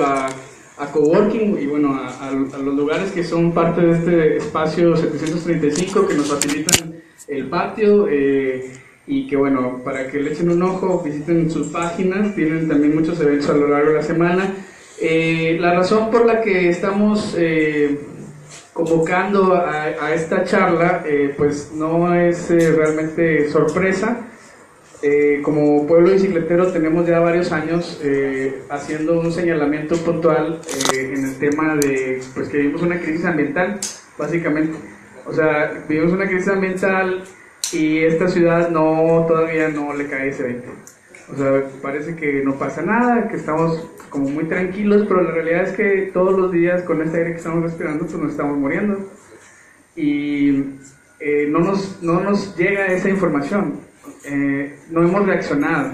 a, coworking y bueno, a, los lugares que son parte de este espacio 735 que nos facilitan el patio eh, y que bueno, para que le echen un ojo, visiten sus páginas, tienen también muchos eventos a lo largo de la semana. Eh, la razón por la que estamos eh, convocando a, esta charla, pues no es realmente sorpresa, eh, como pueblo bicicletero tenemos ya varios años eh, haciendo un señalamiento puntual eh, en el tema de pues que vivimos una crisis ambiental, básicamente. O sea, vivimos una crisis ambiental y esta ciudad no todavía no le cae ese 20. O sea, parece que no pasa nada, que estamos como muy tranquilos, pero la realidad es que todos los días con este aire que estamos respirando, pues nos estamos muriendo. Y no, nos, no nos llega esa información. Eh, no hemos reaccionado.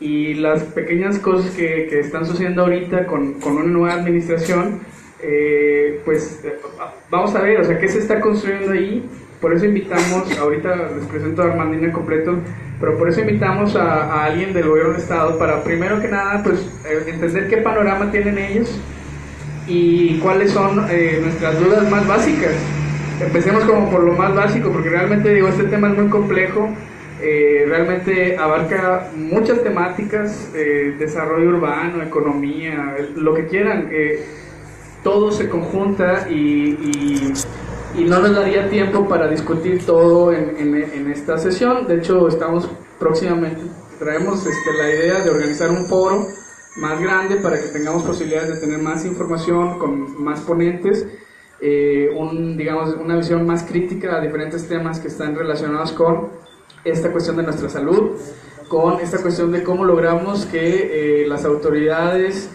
Y las pequeñas cosas que, que están sucediendo ahorita con, con una nueva administración, eh, pues eh, vamos a ver, o sea, qué se está construyendo ahí. Por eso invitamos, ahorita les presento a Armandina completo, pero por eso invitamos a, a alguien del gobierno del Estado para, primero que nada, pues entender qué panorama tienen ellos y cuáles son nuestras dudas más básicas. Empecemos como por lo más básico, porque realmente digo, este tema es muy complejo eh, realmente abarca muchas temáticas, eh, desarrollo urbano, economía, lo que quieran. Eh, todo se conjunta y, y, no nos daría tiempo para discutir todo en, esta sesión. De hecho, estamos próximamente, traemos este, la idea de organizar un foro más grande para que tengamos posibilidades de tener más información con más ponentes. un, digamos, una visión más crítica a diferentes temas que están relacionados con esta cuestión de nuestra salud, con esta cuestión de cómo logramos que eh, las autoridades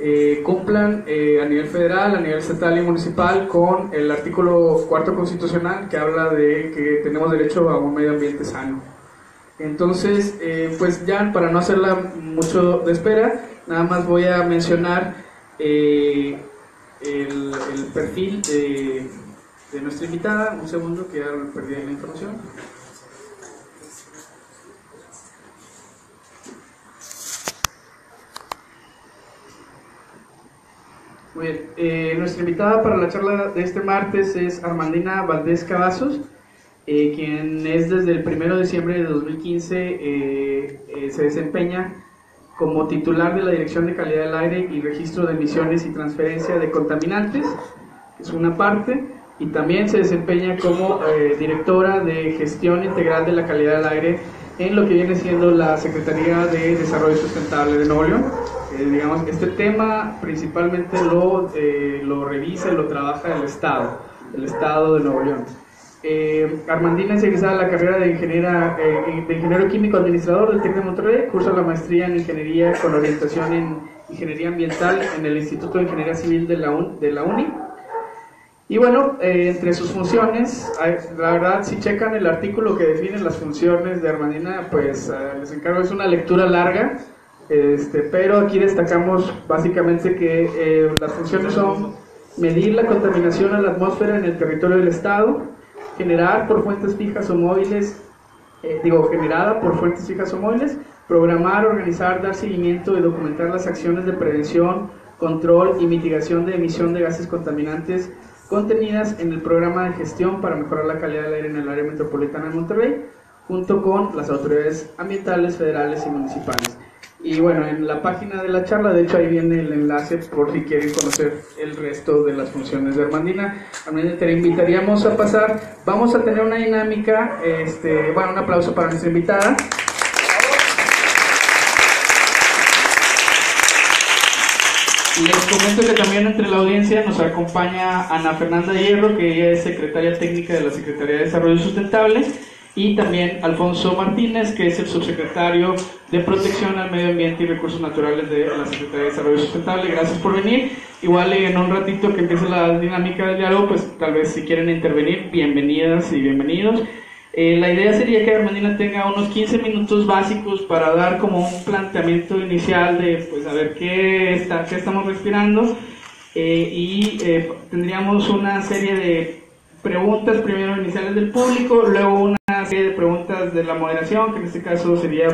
eh, cumplan eh, a nivel federal, a nivel estatal y municipal con el artículo cuarto constitucional que habla de que tenemos derecho a un medio ambiente sano. Entonces, pues ya para no hacerla mucho de espera, nada más voy a mencionar el, perfil de, de nuestra invitada. Un segundo que ya perdí la información. Muy bien. Eh, nuestra invitada para la charla de este martes es Armandina Valdés Cavazos, eh, quien es desde el 1 de diciembre de 2015 eh, se desempeña como titular de la Dirección de Calidad del Aire y Registro de Emisiones y Transferencia de Contaminantes, es una parte, y también se desempeña como directora de Gestión Integral de la Calidad del Aire en lo que viene siendo la Secretaría de Desarrollo Sustentable de Nuevo León. Eh, digamos, este tema principalmente lo, eh, lo revisa y lo trabaja el Estado, el Estado de Nuevo León. Eh, Armandina es egresada de la carrera de, ingeniera, de ingeniero químico administrador del TEC de Monterrey, cursa la maestría en ingeniería con orientación en ingeniería ambiental en el Instituto de Ingeniería Civil de la, de la UNI y bueno, eh, entre sus funciones, la verdad, si checan el artículo que define las funciones de Armandina, pues eh, les encargo, es una lectura larga, este, pero aquí destacamos básicamente que eh, las funciones son medir la contaminación a la atmósfera en el territorio del Estado, generar por fuentes fijas o móviles, digo, generada por fuentes fijas o móviles, programar, organizar, dar seguimiento y documentar las acciones de prevención, control y mitigación de emisión de gases contaminantes contenidas en el programa de gestión para mejorar la calidad del aire en el área metropolitana de Monterrey, junto con las autoridades ambientales, federales y municipales. Y bueno, en la página de la charla, de hecho ahí viene el enlace por si quieren conocer el resto de las funciones de Armandina. Armandina, te invitaríamos a pasar. Vamos a tener una dinámica, este, bueno, un aplauso para nuestra invitada. Les comento que también entre la audiencia nos acompaña Ana Fernanda Hierro, que ella es secretaria técnica de la Secretaría de Desarrollo Sustentable, y también Alfonso Martínez, que es el subsecretario de Protección al Medio Ambiente y Recursos Naturales de la Secretaría de Desarrollo Sustentable. Gracias por venir. Igual en un ratito que empiece la dinámica del diálogo, pues tal vez si quieren intervenir, bienvenidas y bienvenidos. Eh, la idea sería que Armandina tenga unos 15 minutos básicos para dar como un planteamiento inicial de, pues, a ver qué, está, qué estamos respirando. Eh, y eh, tendríamos una serie de preguntas, primero iniciales del público, luego una serie de preguntas de la moderación, que en este caso sería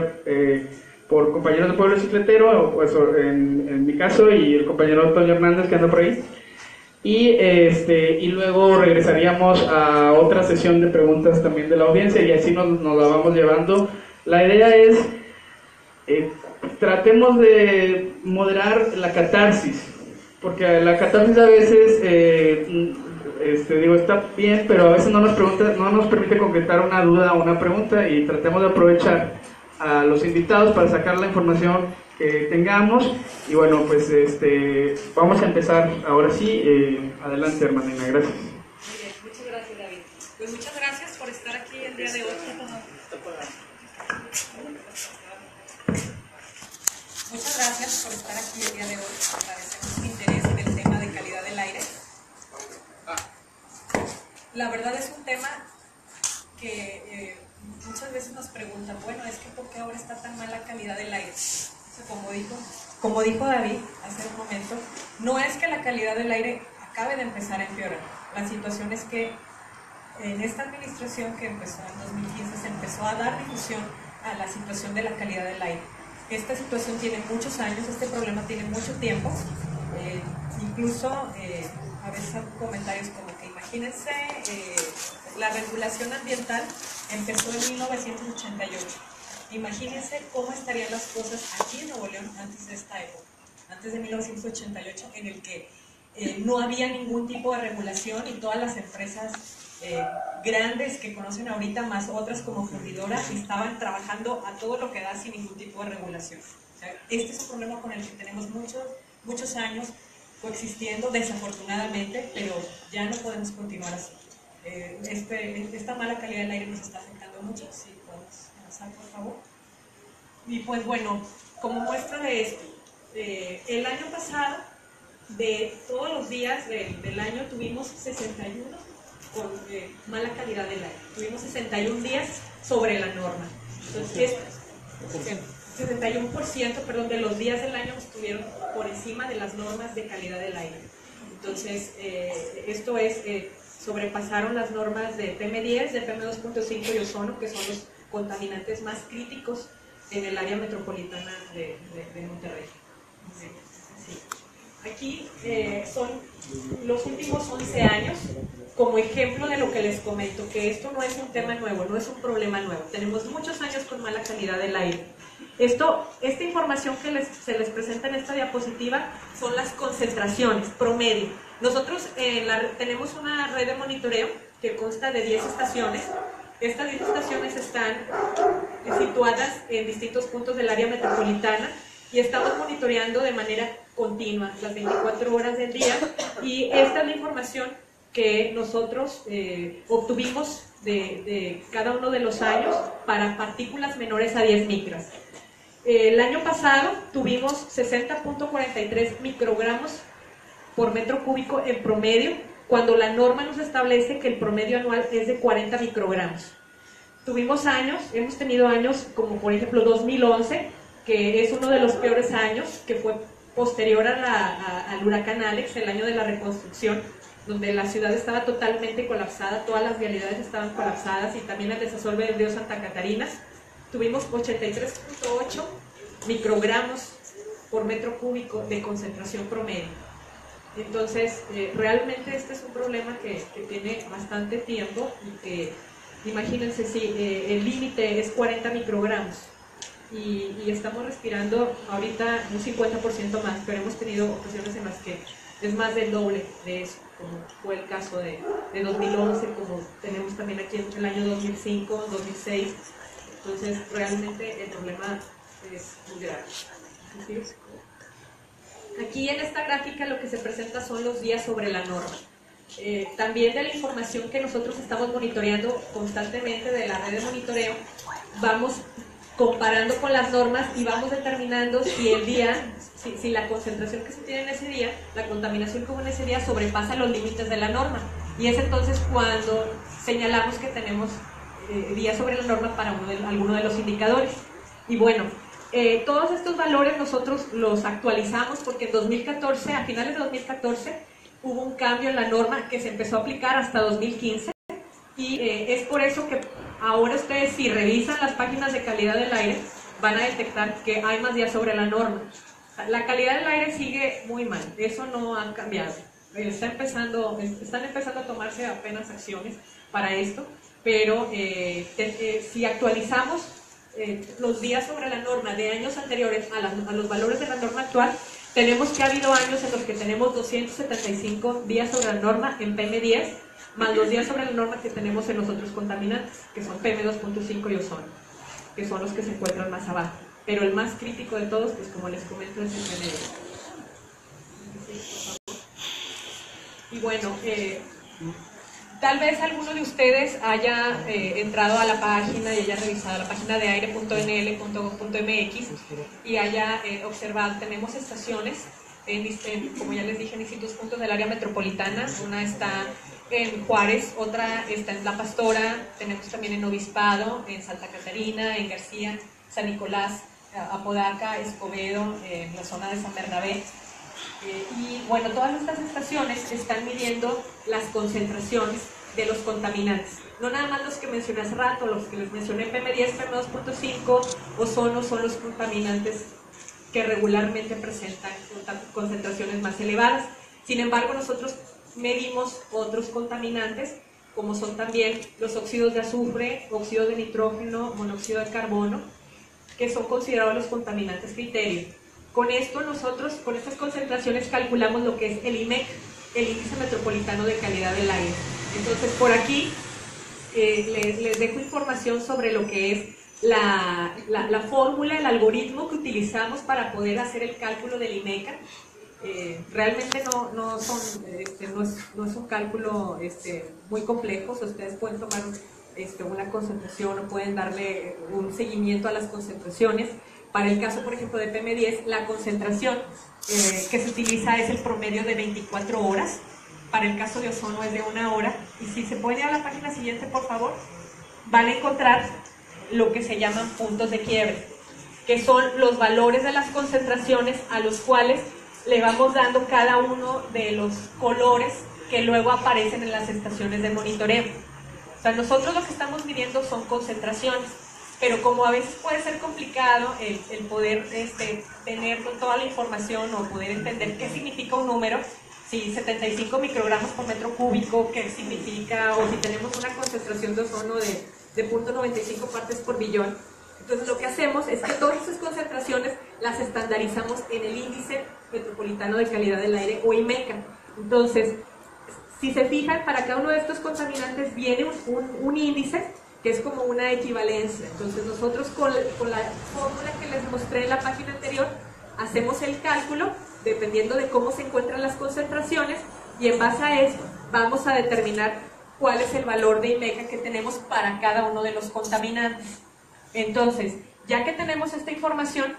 por compañeros de Pueblo Cicletero, pues, en, en mi caso, y el compañero Antonio Hernández que anda por ahí. Y, este, y luego regresaríamos a otra sesión de preguntas también de la audiencia y así nos, nos la vamos llevando. La idea es, eh, tratemos de moderar la catarsis, porque la catarsis a veces, eh, este, digo, está bien, pero a veces no nos, pregunta, no nos permite concretar una duda o una pregunta y tratemos de aprovechar a los invitados para sacar la información que tengamos. Y bueno, pues este, vamos a empezar ahora sí. Eh, adelante, hermanina, gracias. Muy bien, muchas gracias, David. Pues muchas gracias por estar aquí el día de hoy. Muchas gracias por estar aquí el día de hoy. Agradecemos su interés en el tema de calidad del aire. La verdad es un tema que eh, muchas veces nos preguntan, bueno, es que ¿por qué ahora está tan mala calidad del aire? como dijo, como dijo David hace un momento, no es que la calidad del aire acabe de empezar a empeorar. La situación es que en esta administración que empezó en 2015 se empezó a dar difusión a la situación de la calidad del aire. Esta situación tiene muchos años, este problema tiene mucho tiempo. Eh, incluso eh, a veces comentarios como imagínense, eh, la regulación ambiental empezó en 1988 Imagínense cómo estarían las cosas aquí en Nuevo León antes de esta época, antes de 1988, en el que eh, no había ningún tipo de regulación y todas las empresas eh, grandes que conocen ahorita, más otras como fundidora, estaban trabajando a todo lo que da sin ningún tipo de regulación. este es un problema con el que tenemos muchos, muchos años coexistiendo, desafortunadamente, pero ya no podemos continuar así. Eh, este, esta mala calidad del aire nos está afectando mucho, sí, por favor. Y pues bueno, como muestra de esto, eh, el año pasado, de todos los días del año, tuvimos 61 con eh, mala calidad del aire. Tuvimos 61 días sobre la norma. Entonces, 61% perdón, de los días del año estuvieron por encima de las normas de calidad del aire. Entonces, eh, esto es, sobrepasaron las normas de PM10, de PM2.5 y ozono, que son los contaminantes más críticos en el área metropolitana de, Monterrey. Aquí eh, son los últimos 11 años como ejemplo de lo que les comento, que esto no es un tema nuevo, no es un problema nuevo. Tenemos muchos años con mala calidad del aire. Esto, esta información que les, se les presenta en esta diapositiva son las concentraciones promedio. Nosotros eh, tenemos una red de monitoreo que consta de 10 estaciones estas 10 estaciones están situadas en distintos puntos del área metropolitana y estamos monitoreando de manera continua las 24 horas del día y esta es la información que nosotros eh, obtuvimos de, cada uno de los años para partículas menores a 10 micras. El año pasado tuvimos 60.43 microgramos por metro cúbico en promedio cuando la norma nos establece que el promedio anual es de 40 microgramos. Tuvimos años, hemos tenido años como por ejemplo 2011, que es uno de los peores años, que fue posterior al huracán Alex, el año de la reconstrucción, donde la ciudad estaba totalmente colapsada, todas las vialidades estaban colapsadas y también el desasolve del río Santa Catarina. Tuvimos 83.8 microgramos por metro cúbico de concentración promedio. Entonces, eh, realmente este es un problema que, tiene bastante tiempo y que, imagínense, si eh, el límite es 40 microgramos y, estamos respirando ahorita un 50% más, pero hemos tenido ocasiones en las que es más del doble de eso, como fue el caso de, 2011, como tenemos también aquí en el año 2005, 2006. Entonces, realmente el problema es muy grave. Aquí en esta gráfica lo que se presenta son los días sobre la norma. Eh, también de la información que nosotros estamos monitoreando constantemente de la red de monitoreo, vamos comparando con las normas y vamos determinando si el día, si, la concentración que se tiene en ese día, la contaminación que hubo en ese día sobrepasa los límites de la norma. Y es entonces cuando señalamos que tenemos eh, días sobre la norma para uno de, alguno de los indicadores. Y bueno, eh, todos estos valores nosotros los actualizamos porque en 2014, a finales de 2014, hubo un cambio en la norma que se empezó a aplicar hasta 2015 y eh, es por eso que ahora ustedes si revisan las páginas de calidad del aire van a detectar que hay más días sobre la norma. La calidad del aire sigue muy mal, eso no ha cambiado. Está empezando, están empezando a tomarse apenas acciones para esto, pero eh, eh, si actualizamos eh, los días sobre la norma de años anteriores a, los valores de la norma actual, tenemos que ha habido años en los que tenemos 275 días sobre la norma en PM10, más los días sobre la norma que tenemos en los otros contaminantes, que son PM2.5 y ozono, que son los que se encuentran más abajo. Pero el más crítico de todos, pues como les comento, es el PM10. Y bueno, eh, Tal vez alguno de ustedes haya eh, entrado a la página y haya revisado la página de aire.nl.gov.mx y haya eh, observado, tenemos estaciones, en, como ya les dije, en distintos puntos del área metropolitana. Una está en Juárez, otra está en La Pastora, tenemos también en Obispado, en Santa Catarina, en García, San Nicolás, Apodaca, Escobedo, en la zona de San Bernabé. Eh, y bueno, todas estas estaciones están midiendo las concentraciones de los contaminantes. No nada más los que mencioné hace rato, los que les mencioné PM10, PM2.5, ozono son los contaminantes que regularmente presentan concentraciones más elevadas. Sin embargo, nosotros medimos otros contaminantes, como son también los óxidos de azufre, óxido de nitrógeno, monóxido de carbono, que son considerados los contaminantes criterio. Con esto nosotros, con estas concentraciones, calculamos lo que es el IMEC, el índice metropolitano de calidad del aire. Entonces, por aquí eh, les, dejo información sobre lo que es la, la, fórmula, el algoritmo que utilizamos para poder hacer el cálculo del IMECA. Eh, realmente no, este, no, es, no, es, un cálculo este, muy complejo, ustedes pueden tomar este, una concentración o pueden darle un seguimiento a las concentraciones. Para el caso, por ejemplo, de PM10, la concentración eh, que se utiliza es el promedio de 24 horas. Para el caso de ozono es de una hora. Y si se puede ir a la página siguiente, por favor, van a encontrar lo que se llaman puntos de quiebre, que son los valores de las concentraciones a los cuales le vamos dando cada uno de los colores que luego aparecen en las estaciones de monitoreo. O sea, nosotros lo que estamos midiendo son concentraciones pero como a veces puede ser complicado el, el poder este, tener toda la información o poder entender qué significa un número, si 75 microgramos por metro cúbico, qué significa, o si tenemos una concentración de ozono de, de 0.95 partes por billón. Entonces lo que hacemos es que todas esas concentraciones las estandarizamos en el índice metropolitano de calidad del aire o IMECA. Entonces, si se fijan, para cada uno de estos contaminantes viene un, un índice que es como una equivalencia. Entonces nosotros con, la fórmula que les mostré en la página anterior, hacemos el cálculo dependiendo de cómo se encuentran las concentraciones y en base a eso vamos a determinar cuál es el valor de IMECA que tenemos para cada uno de los contaminantes. Entonces, ya que tenemos esta información,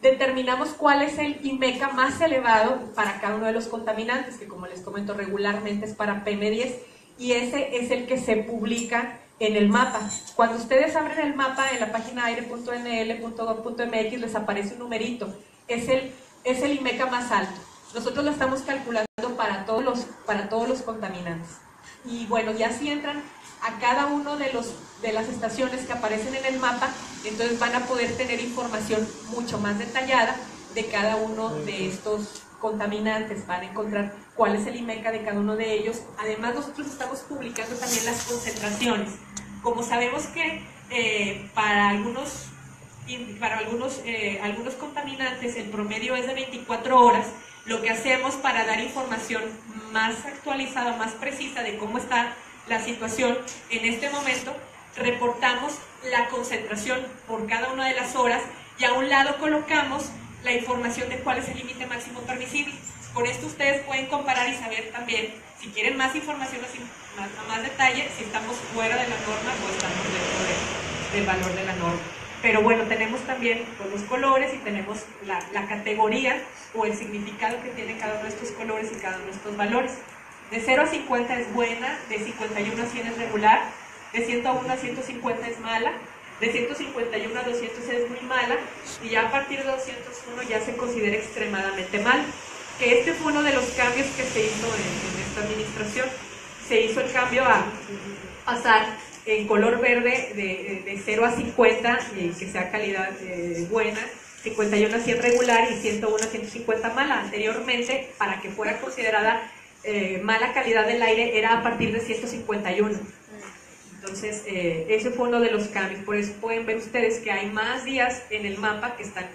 determinamos cuál es el IMECA más elevado para cada uno de los contaminantes, que como les comento regularmente es para PM10, y ese es el que se publica en el mapa. Cuando ustedes abren el mapa en la página aire.nl.gov.mx les aparece un numerito. Es el, es el IMECA más alto. Nosotros lo estamos calculando para todos los, para todos los contaminantes. Y bueno, ya si entran a cada uno de, los, de las estaciones que aparecen en el mapa, entonces van a poder tener información mucho más detallada de cada uno de estos contaminantes, van a encontrar cuál es el IMECA de cada uno de ellos. Además, nosotros estamos publicando también las concentraciones. Como sabemos que eh, para algunos, para algunos, eh, algunos contaminantes el promedio es de 24 horas, lo que hacemos para dar información más actualizada, más precisa de cómo está la situación en este momento, reportamos la concentración por cada una de las horas y a un lado colocamos la información de cuál es el límite máximo permisible. Con esto ustedes pueden comparar y saber también, si quieren más información o más, más detalle, si estamos fuera de la norma o estamos dentro del valor de la norma. Pero bueno, tenemos también los colores y tenemos la, la, categoría o el significado que tiene cada uno de estos colores y cada uno de estos valores. De 0 a 50 es buena, de 51 a 100 es regular, de 101 a 150 es mala, de 151 a 200 es muy mala y ya a partir de 201 ya se considera extremadamente mal. Que este fue uno de los cambios que se hizo en, esta administración. Se hizo el cambio a pasar en color verde de, de 0 a 50, y que sea calidad eh, buena, 51 a 100 regular y 101 a 150 mala. Anteriormente, para que fuera considerada eh, mala calidad del aire, era a partir de 151. Entonces, eh, ese fue uno de los cambios. Por eso pueden ver ustedes que hay más días en el mapa que están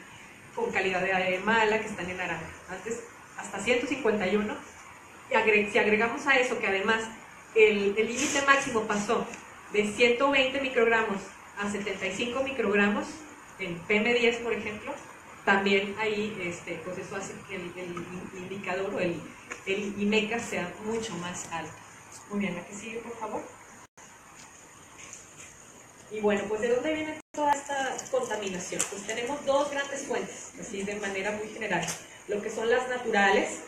con calidad de aire mala, que están en naranja. Antes, hasta 151. Y si agregamos a eso que además el límite máximo pasó de 120 microgramos a 75 microgramos, en PM10 por ejemplo, también ahí este, pues eso hace que el, indicador o el, el IMECA sea mucho más alto. Muy bien, la que sigue por favor. Y bueno, pues ¿de dónde viene toda esta contaminación? Pues tenemos dos grandes fuentes, así de manera muy general. Lo que son las naturales,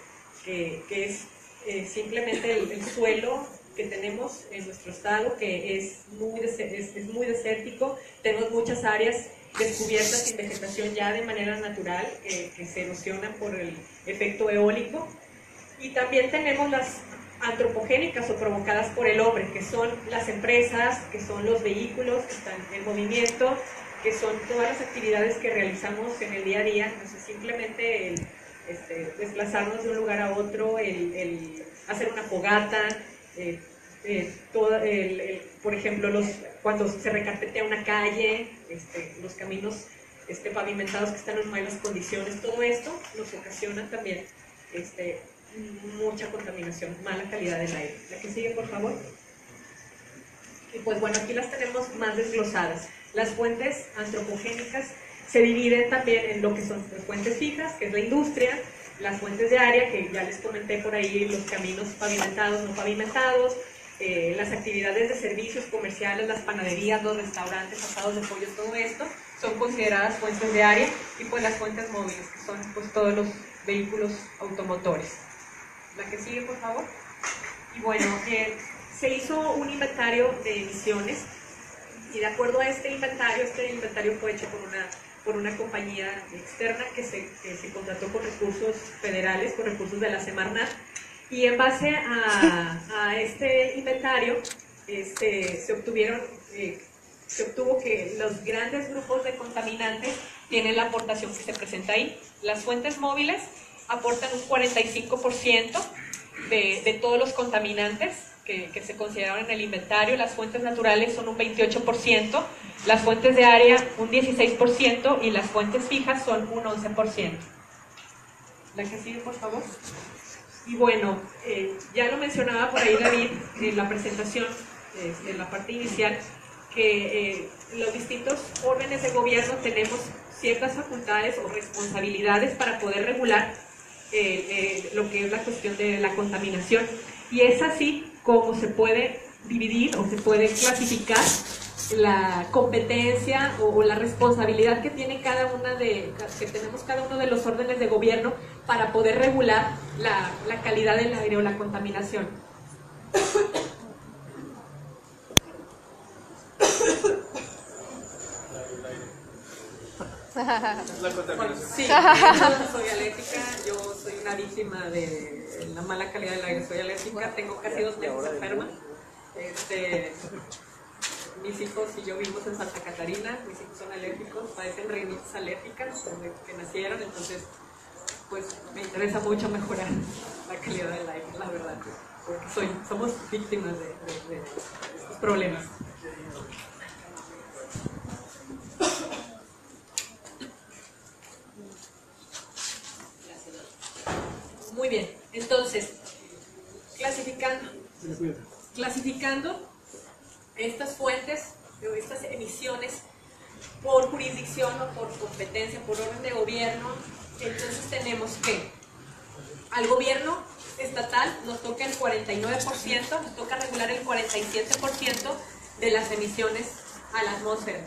que, que es eh, simplemente el, el, suelo que tenemos en nuestro estado, que es muy, es muy desértico. Tenemos muchas áreas descubiertas sin vegetación ya de manera natural, que se erosionan por el efecto eólico. Y también tenemos las antropogénicas o provocadas por el hombre, que son las empresas, que son los vehículos que están en movimiento, que son todas las actividades que realizamos en el día a día, no sé, simplemente el este, desplazarnos de un lugar a otro, el, hacer una fogata, eh, eh, por ejemplo, los, cuando se recarpetea una calle, este, los caminos este, pavimentados que están en malas condiciones, todo esto nos ocasiona también mucha contaminación, mala calidad del aire. La que sigue, por favor. Y pues bueno, aquí las tenemos más desglosadas. Las fuentes antropogénicas se dividen también en lo que son fuentes fijas, que es la industria, las fuentes de área, que ya les comenté por ahí, los caminos pavimentados, no pavimentados, eh, las actividades de servicios comerciales, las panaderías, los restaurantes, asados de pollo, todo esto, son consideradas fuentes de área y pues las fuentes móviles, que son pues todos los vehículos automotores. La que sigue, por favor. Y bueno, eh, se hizo un inventario de emisiones y de acuerdo a este inventario, este inventario fue hecho por una, por una compañía externa que se, que se contrató con recursos federales, con recursos de la Semarnat, y en base a, a este inventario este, se obtuvieron, eh, se obtuvo que los grandes grupos de contaminantes tienen la aportación que se presenta ahí. Las fuentes móviles aportan un 45% de, de, todos los contaminantes que, que, se consideraron en el inventario. Las fuentes naturales son un 28%, las fuentes de área un 16% y las fuentes fijas son un 11%. La que sigue, por favor. Y bueno, eh, ya lo mencionaba por ahí David en la presentación, en la parte inicial, que eh, los distintos órdenes de gobierno tenemos ciertas facultades o responsabilidades para poder regular eh, lo que es la cuestión de la contaminación. Y es así como se puede dividir o se puede clasificar la competencia o, la responsabilidad que tiene cada una de que tenemos cada uno de los órdenes de gobierno para poder regular la, la calidad del aire o la contaminación. La contaminación. Sí, yo soy alérgica, yo soy una víctima de la mala calidad del aire, soy alérgica, tengo casi dos meses enferma. Este, mis hijos y yo vivimos en Santa Catarina, mis hijos son alérgicos, padecen rinitis alérgicas desde que nacieron, entonces pues me interesa mucho mejorar la calidad del aire, la verdad, porque soy, somos víctimas de, de, de estos problemas. Muy bien, entonces, clasificando, clasificando estas fuentes, estas emisiones por jurisdicción o por competencia, por orden de gobierno, entonces tenemos que al gobierno estatal nos toca el 49%, nos toca regular el 47% de las emisiones a la atmósfera.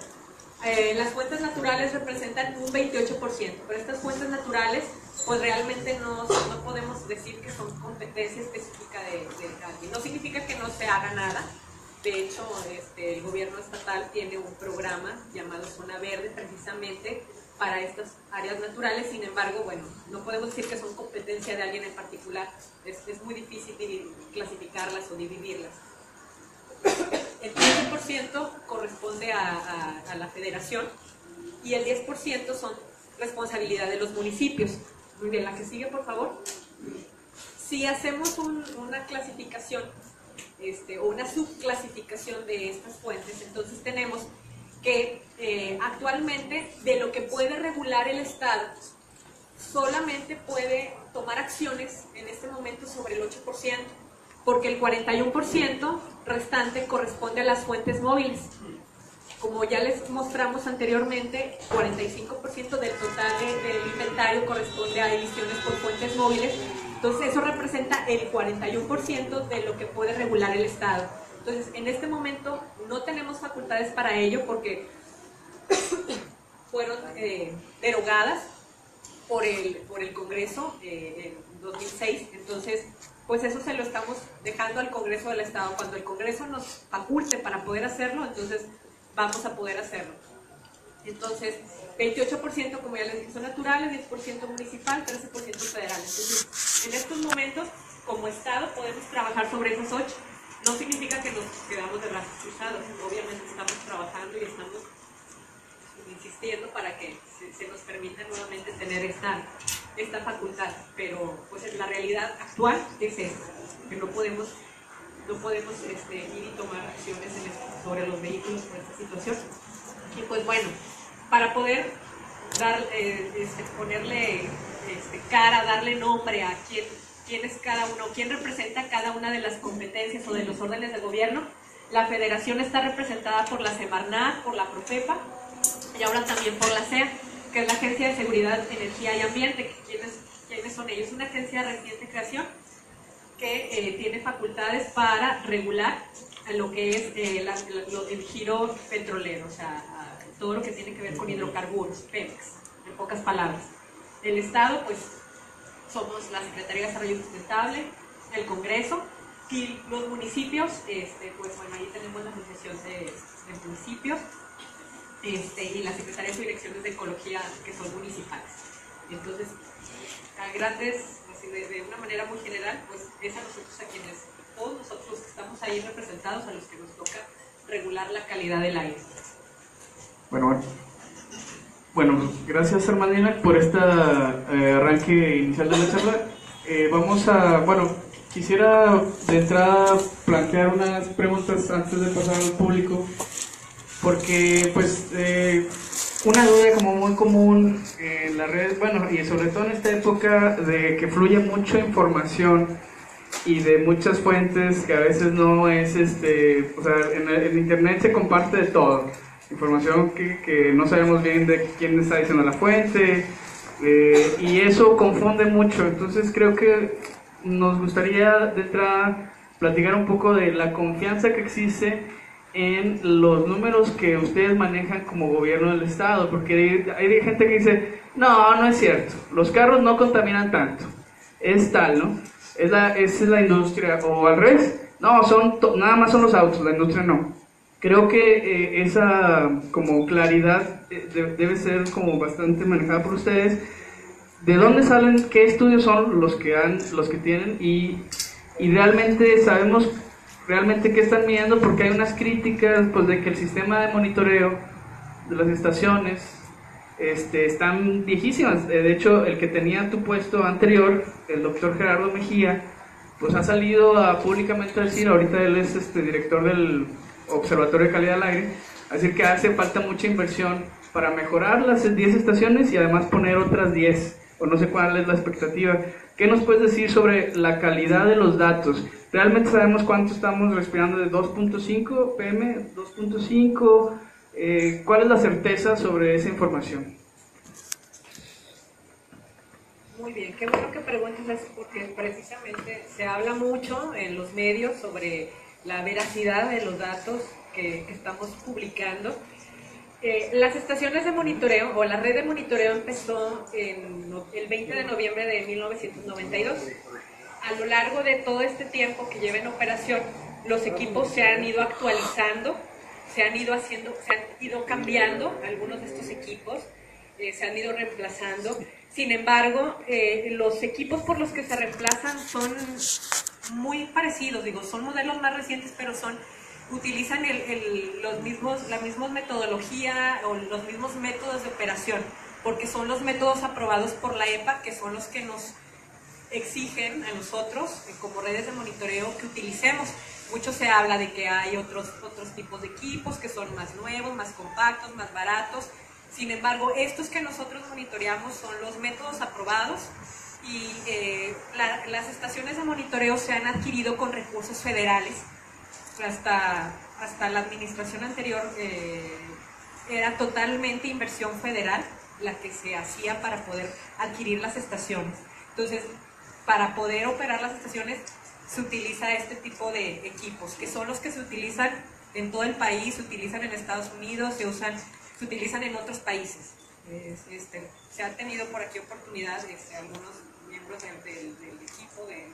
Eh, las fuentes naturales representan un 28%, pero estas fuentes naturales pues realmente no, no podemos decir que son competencia específica de, alguien. No significa que no se haga nada, de hecho, este, el gobierno estatal tiene un programa llamado Zona Verde precisamente para estas áreas naturales, sin embargo, bueno, no podemos decir que son competencia de alguien en particular, es, es muy difícil clasificarlas o dividirlas. El 15% corresponde a, la federación y el 10% son responsabilidad de los municipios. Muy bien, la que sigue, por favor. Si hacemos una clasificación este, o una subclasificación de estas fuentes, entonces tenemos que eh, actualmente de lo que puede regular el Estado, solamente puede tomar acciones en este momento sobre el 8%, porque el 41% restante corresponde a las fuentes móviles. Como ya les mostramos anteriormente, 45% del total del inventario corresponde a emisiones por fuentes móviles, entonces eso representa el 41% de lo que puede regular el Estado. Entonces, en este momento no tenemos facultades para ello porque fueron eh, derogadas por el, por el Congreso eh, en 2006. Entonces, pues eso se lo estamos dejando al Congreso del Estado. Cuando el Congreso nos faculte para poder hacerlo, entonces vamos a poder hacerlo. Entonces, 28% como ya les dije son naturales, 10% municipal, 13% federal. Entonces, en estos momentos, como Estado, podemos trabajar sobre esos 8 no significa que nos quedamos de brazos cruzados, obviamente estamos trabajando y estamos insistiendo para que se, nos permita nuevamente tener esta, esta facultad, pero pues la realidad actual es esta, que no podemos, no podemos este, ir y tomar acciones sobre los vehículos por esta situación. Y pues bueno, para poder dar, eh, este, ponerle este, cara, darle nombre a quien quién es cada uno, quién representa cada una de las competencias o de los órdenes de gobierno. La federación está representada por la Semarnat, por la Profepa y ahora también por la CEA, que es la Agencia de Seguridad, Energía y Ambiente. ¿Quiénes, quiénes son ellos? Una agencia de reciente creación que eh, tiene facultades para regular lo que es eh, el giro petrolero, o sea, todo lo que tiene que ver con hidrocarburos, Pemex, en pocas palabras. El Estado, pues, somos la Secretaría de Desarrollo Sustentable, el Congreso y los municipios, este, pues bueno, ahí tenemos la Asociación de, Municipios este, y la Secretaría de Direcciones de Ecología que son municipales. Entonces, a grandes, así de, una manera muy general, pues es a nosotros a quienes, todos nosotros que estamos ahí representados, a los que nos toca regular la calidad del aire. Bueno, bueno. Gracias Hermanina por este arranque inicial de la charla. Eh, vamos a, bueno, quisiera de entrada plantear unas preguntas antes de pasar al público, porque pues eh, una duda como muy común en las redes, bueno, y sobre todo en esta época de que fluye mucha información y de muchas fuentes que a veces no es, este, o sea, en, internet se comparte de todo información que, que, no sabemos bien de quién está diciendo la fuente, eh, y eso confunde mucho. Entonces creo que nos gustaría de entrada platicar un poco de la confianza que existe en los números que ustedes manejan como gobierno del Estado, porque hay, gente que dice, no, no es cierto, los carros no contaminan tanto, es tal, ¿no? Es la, es la industria, o al revés, no, son nada más son los autos, la industria no creo que eh, esa como claridad eh, debe ser como bastante manejada por ustedes. ¿De dónde salen, qué estudios son los que han, los que tienen y, y realmente sabemos realmente qué están midiendo? Porque hay unas críticas pues de que el sistema de monitoreo de las estaciones este, están viejísimas. Eh, de hecho, el que tenía tu puesto anterior, el doctor Gerardo Mejía, pues ha salido a públicamente decir, ahorita él es este director del Observatorio de Calidad del Aire, que hace falta mucha inversión para mejorar las 10 estaciones y además poner otras 10, o no sé cuál es la expectativa. ¿Qué nos puedes decir sobre la calidad de los datos? ¿Realmente sabemos cuánto estamos respirando de 2.5 pm, 2.5? Eh, ¿Cuál es la certeza sobre esa información? Muy bien, qué bueno que preguntes eso porque precisamente se habla mucho en los medios sobre la veracidad de los datos que, estamos publicando. Eh, las estaciones de monitoreo o la red de monitoreo empezó en el 20 de noviembre de 1992. A lo largo de todo este tiempo que lleva en operación, los equipos se han ido actualizando, se han ido haciendo, se han ido cambiando algunos de estos equipos, eh, se han ido reemplazando. Sin embargo, eh, los equipos por los que se reemplazan son muy parecidos, digo, son modelos más recientes, pero son utilizan los mismos, la misma metodología o los mismos métodos de operación, porque son los métodos aprobados por la EPA, que son los que nos exigen a nosotros eh, como redes de monitoreo que utilicemos. Mucho se habla de que hay otros, otros tipos de equipos que son más nuevos, más compactos, más baratos. Sin embargo, estos que nosotros monitoreamos son los métodos aprobados y eh, las estaciones de monitoreo se han adquirido con recursos federales. Hasta, hasta la administración anterior eh, era totalmente inversión federal la que se hacía para poder adquirir las estaciones. Entonces, para poder operar las estaciones se utiliza este tipo de equipos, que son los que se utilizan en todo el país, se utilizan en Estados Unidos, se usan, se utilizan en otros países. Este, se han tenido por aquí oportunidad, este, algunos miembros del, equipo de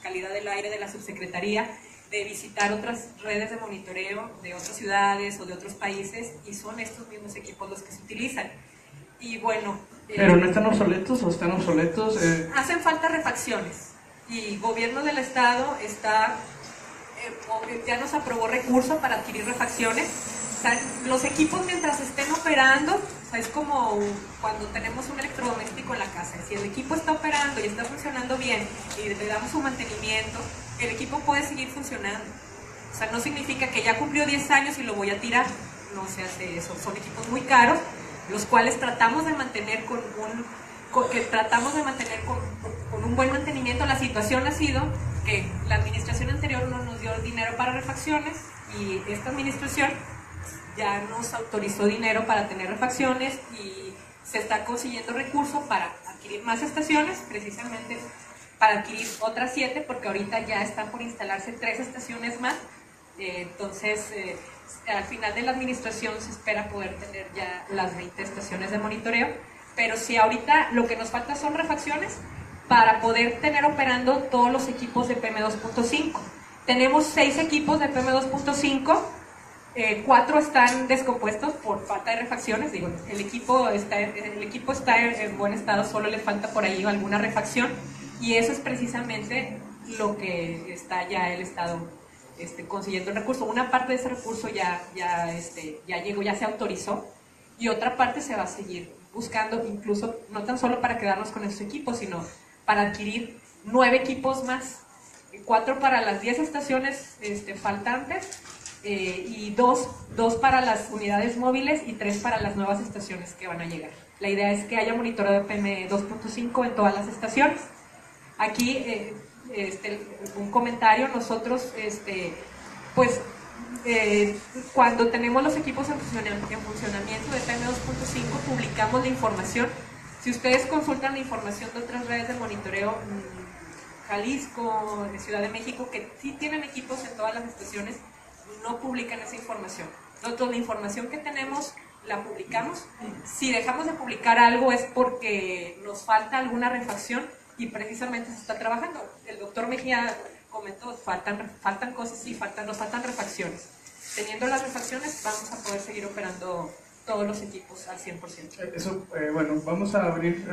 calidad del aire de la subsecretaría, de visitar otras redes de monitoreo de otras ciudades o de otros países y son estos mismos equipos los que se utilizan. Y bueno... ¿Pero no están obsoletos o están obsoletos? Eh, hacen falta refacciones y gobierno del estado está eh, ya nos aprobó recursos para adquirir refacciones. los equipos mientras estén operando, es como cuando tenemos un electrodoméstico en la casa. Si el equipo está operando y está funcionando bien y le damos su mantenimiento, el equipo puede seguir funcionando. O sea, no significa que ya cumplió 10 años y lo voy a tirar. No se hace eso. Son equipos muy caros, los cuales tratamos de mantener con un que tratamos de mantener con, un buen mantenimiento. La situación ha sido que la administración anterior no nos dio dinero para refacciones y esta administración ya nos autorizó dinero para tener refacciones y se está consiguiendo recursos para adquirir más estaciones, precisamente para adquirir otras siete, porque ahorita ya están por instalarse tres estaciones más. Eh, entonces, eh, al final de la administración se espera poder tener ya las 20 estaciones de monitoreo pero si ahorita lo que nos falta son refacciones para poder tener operando todos los equipos de PM2.5. Tenemos seis equipos de PM2.5, eh, cuatro están descompuestos por falta de refacciones. Digo, el equipo está, el equipo está en, buen estado, solo le falta por ahí alguna refacción y eso es precisamente lo que está ya el Estado este, consiguiendo el recurso. Una parte de ese recurso ya, ya, este, ya llegó, ya se autorizó y otra parte se va a seguir buscando incluso, no tan solo para quedarnos con esos equipos, sino para adquirir nueve equipos más, cuatro para las diez estaciones este, faltantes eh, y dos, dos para las unidades móviles y tres para las nuevas estaciones que van a llegar. La idea es que haya monitoreo de PM2.5 en todas las estaciones. Aquí eh, este, un comentario, nosotros este, pues eh, cuando tenemos los equipos en funcionamiento, de PM2.5, publicamos la información. Si ustedes consultan la información de otras redes de monitoreo, mm, Jalisco, de Ciudad de México, que sí tienen equipos en todas las estaciones, no publican esa información. Nosotros la información que tenemos la publicamos. Si dejamos de publicar algo es porque nos falta alguna refacción y precisamente se está trabajando. El doctor Mejía comentó, faltan, faltan cosas y faltan, nos faltan refacciones. Teniendo las refacciones vamos a poder seguir operando todos los equipos al 100%. Eh, eso, eh, bueno, vamos a abrir...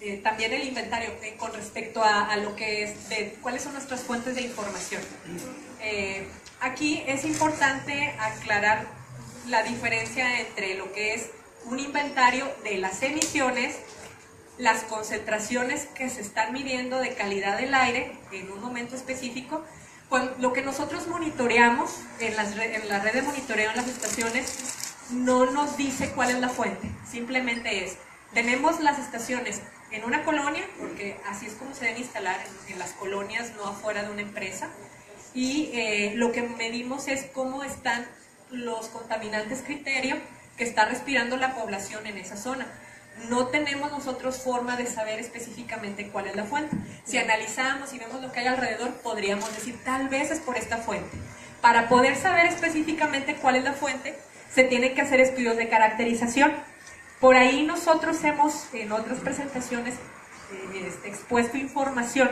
Eh, también el inventario con respecto a, lo que es de cuáles son nuestras fuentes de información. aquí es importante aclarar la diferencia entre lo que es un inventario de las emisiones las concentraciones que se están midiendo de calidad del aire en un momento específico, pues lo que nosotros monitoreamos en, las, en la red de monitoreo en las estaciones no nos dice cuál es la fuente, simplemente es, tenemos las estaciones en una colonia, porque así es como se deben instalar en, las colonias, no afuera de una empresa, y eh, lo que medimos es cómo están los contaminantes criterio que está respirando la población en esa zona no tenemos nosotros forma de saber específicamente cuál es la fuente. Si analizamos y vemos lo que hay alrededor, podríamos decir, tal vez es por esta fuente. Para poder saber específicamente cuál es la fuente, se tienen que hacer estudios de caracterización. Por ahí nosotros hemos en otras presentaciones eh, este, expuesto información,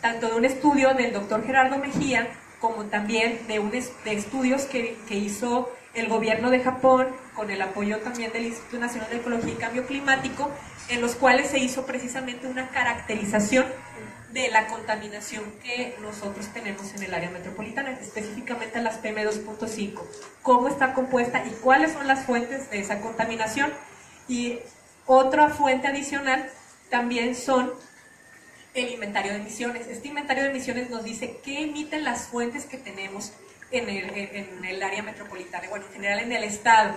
tanto de un estudio del doctor Gerardo Mejía, como también de, un, de estudios que, que hizo el gobierno de Japón, con el apoyo también del Instituto Nacional de Ecología y Cambio Climático, en los cuales se hizo precisamente una caracterización de la contaminación que nosotros tenemos en el área metropolitana, específicamente las PM2.5, cómo está compuesta y cuáles son las fuentes de esa contaminación. Y otra fuente adicional también son el inventario de emisiones. Este inventario de emisiones nos dice qué emiten las fuentes que tenemos en el, en el área metropolitana, bueno, en general en el estado.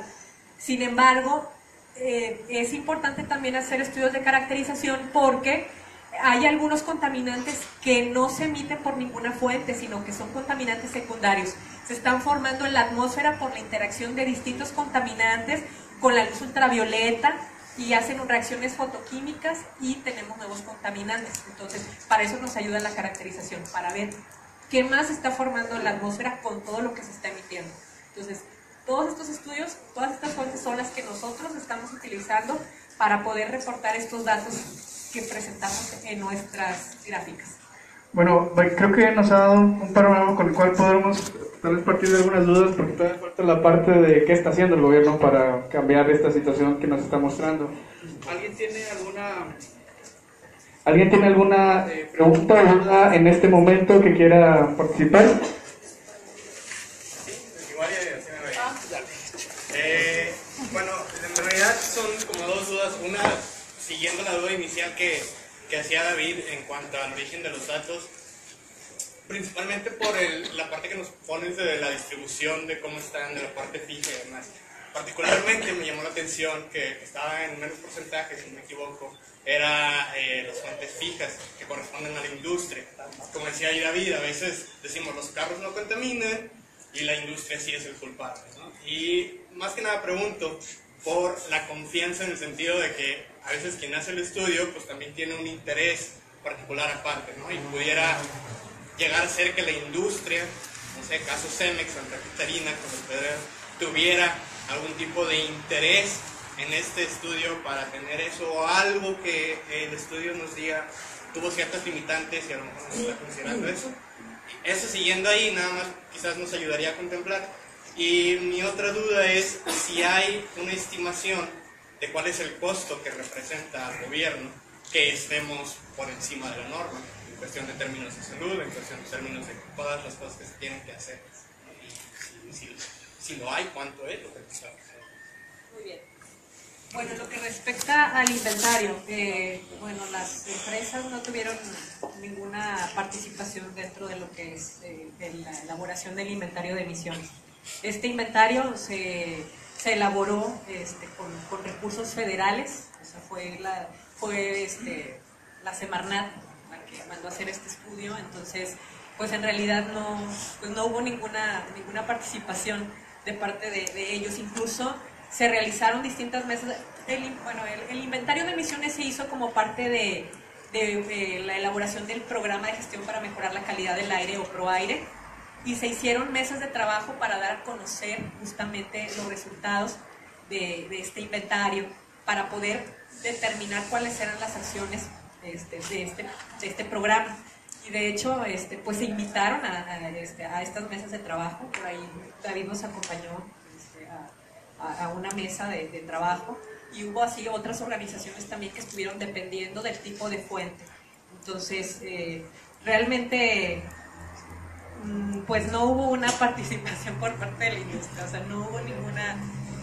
Sin embargo, eh, es importante también hacer estudios de caracterización porque hay algunos contaminantes que no se emiten por ninguna fuente, sino que son contaminantes secundarios. Se están formando en la atmósfera por la interacción de distintos contaminantes con la luz ultravioleta y hacen reacciones fotoquímicas y tenemos nuevos contaminantes. Entonces, para eso nos ayuda la caracterización, para ver qué más está formando la atmósfera con todo lo que se está emitiendo. Entonces, todos estos estudios, todas estas fuentes son las que nosotros estamos utilizando para poder reportar estos datos que presentamos en nuestras gráficas. Bueno, creo que nos ha dado un panorama con el cual podremos tal vez partir de algunas dudas, porque todavía falta la parte de qué está haciendo el gobierno para cambiar esta situación que nos está mostrando. ¿Alguien tiene alguna ¿Alguien tiene alguna eh, pregunta o duda en este momento que quiera participar? Eh, bueno, en realidad son como dos dudas. Una, siguiendo la duda inicial que, que hacía David en cuanto al origen de los datos, principalmente por el, la parte que nos pones de la distribución, de cómo están, de la parte fija y demás. Particularmente me llamó la atención que estaba en menos porcentaje, si no me equivoco, era eh, las fuentes fijas que corresponden a la industria. Como decía ahí David, a veces decimos los carros no contaminan y la industria sí es el culpable. Y más que nada pregunto por la confianza en el sentido de que a veces quien hace el estudio pues también tiene un interés particular aparte, ¿no? Y pudiera llegar a ser que la industria, no sé, caso Cemex, Santa Catarina, como tuviera algún tipo de interés en este estudio para tener eso algo que el estudio nos diga tuvo ciertas limitantes y a lo mejor no se está considerando eso. Eso siguiendo ahí, nada más quizás nos ayudaría a contemplar. Y mi otra duda es si hay una estimación de cuál es el costo que representa al gobierno que estemos por encima de la norma, en cuestión de términos de salud, en cuestión de términos de todas las cosas que se tienen que hacer. Y si, si, no hay, ¿cuánto es lo que se Muy bien. Bueno, lo que respecta al inventario, eh, bueno, las empresas no tuvieron ninguna participación dentro de lo que es eh, la elaboración del inventario de emisiones. Este inventario se, se elaboró este, con, con, recursos federales, o sea, fue la, fue este, la Semarnat la que mandó a hacer este estudio, entonces, pues en realidad no, pues no hubo ninguna, ninguna participación de parte de, de ellos, incluso se realizaron distintas mesas. El, bueno, el, inventario de emisiones se hizo como parte de, de, la elaboración del programa de gestión para mejorar la calidad del aire o ProAire y se hicieron mesas de trabajo para dar a conocer justamente los resultados de, este inventario para poder determinar cuáles eran las acciones este, de, este, de este programa. Y de hecho, este, pues se invitaron a, a, este, estas mesas de trabajo. Por ahí David nos acompañó a, una mesa de, trabajo y hubo así otras organizaciones también que estuvieron dependiendo del tipo de fuente. Entonces, eh, realmente, mm, pues no hubo una participación por parte de la industria, o sea, no hubo ninguna...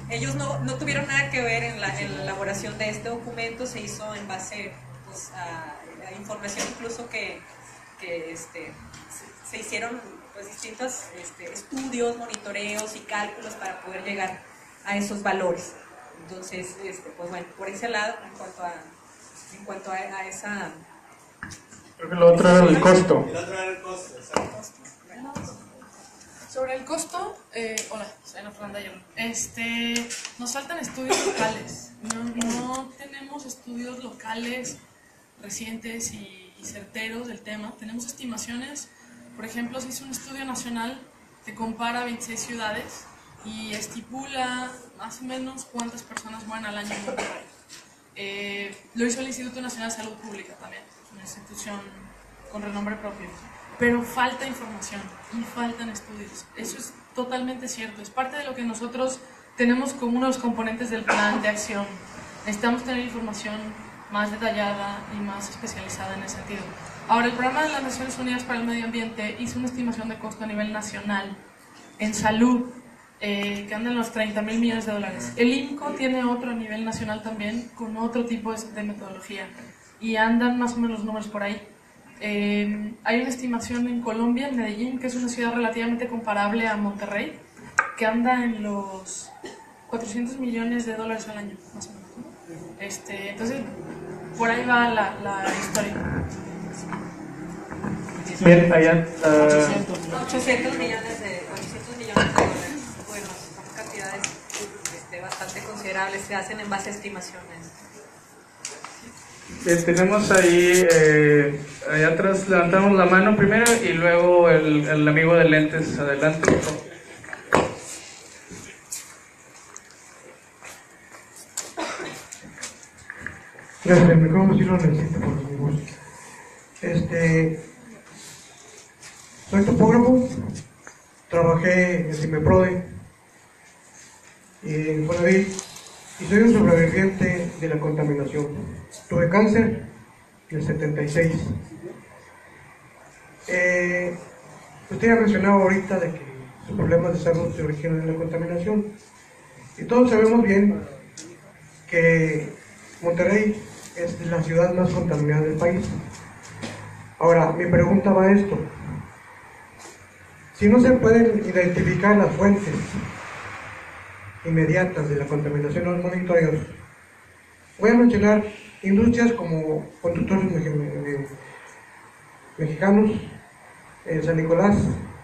Ellos no, no tuvieron nada que ver en la, elaboración de este documento, se hizo en base pues, a, información incluso que, que este, se, hicieron pues, distintos este, estudios, monitoreos y cálculos para poder llegar a esos valores. Entonces, este, pues bueno, por ese lado, en cuanto a, en cuanto a, esa... Creo que lo otro era el costo. El otro era el costo, Sobre el costo, eh, hola, soy Ana Fernanda Este, nos faltan estudios locales. No, no tenemos estudios locales recientes y, y, certeros del tema. Tenemos estimaciones. Por ejemplo, se hizo un estudio nacional que compara 26 ciudades y estipula más o menos cuántas personas mueren al año en Monterrey. Eh, lo hizo el Instituto Nacional de Salud Pública también, una institución con renombre propio. pero falta información y faltan estudios. Eso es totalmente cierto, es parte de lo que nosotros tenemos como uno de los componentes del plan de acción. Necesitamos tener información más detallada y más especializada en ese sentido. Ahora, el programa de las Naciones Unidas para el Medio Ambiente hizo una estimación de costo a nivel nacional en salud eh, que anda en los 30 mil millones de dólares. El INCO tiene otro a nivel nacional también con otro tipo de metodología y andan más o menos los números por ahí. Eh, hay una estimación en Colombia, en Medellín, que es una ciudad relativamente comparable a Monterrey, que anda en los 400 millones de dólares al año, más o menos. Este, entonces, por ahí va la, la historia. Bien, allá. Uh... 800 millones de, 800 millones de dólares. Bueno, son cantidades este, bastante considerables, se hacen en base a estimaciones. Eh, tenemos ahí, eh, allá atrás levantamos la mano primero y luego el, el amigo de lentes, adelante. Gracias, el micrófono sí lo necesito por mi voz. Este, soy topógrafo, trabajé en Cimeprode y en Fonavit y soy un sobreviviente de la contaminación. Tuve cáncer en el 76. Eh, usted ha mencionado ahorita de que los problemas de salud se originan en la contaminación y todos sabemos bien que Monterrey es la ciudad más contaminada del país. Ahora, mi pregunta va a esto. Si no se pueden identificar las fuentes inmediatas de la contaminación en los monitoreos, voy a mencionar industrias como conductores mexicanos. En San Nicolás,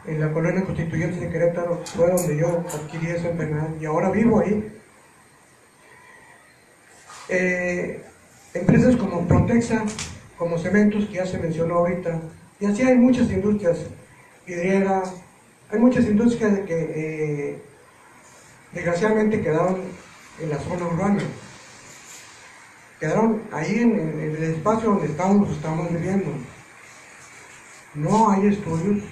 en la colonia constituyente de Querétaro, fue donde yo adquirí esa enfermedad y ahora vivo ahí. Eh, empresas como Protexa, como Cementos, que ya se mencionó ahorita, y así hay muchas industrias, vidriera, hay muchas industrias que eh, desgraciadamente quedaron en la zona urbana, quedaron ahí en, el espacio donde estamos, estamos viviendo. No hay estudios,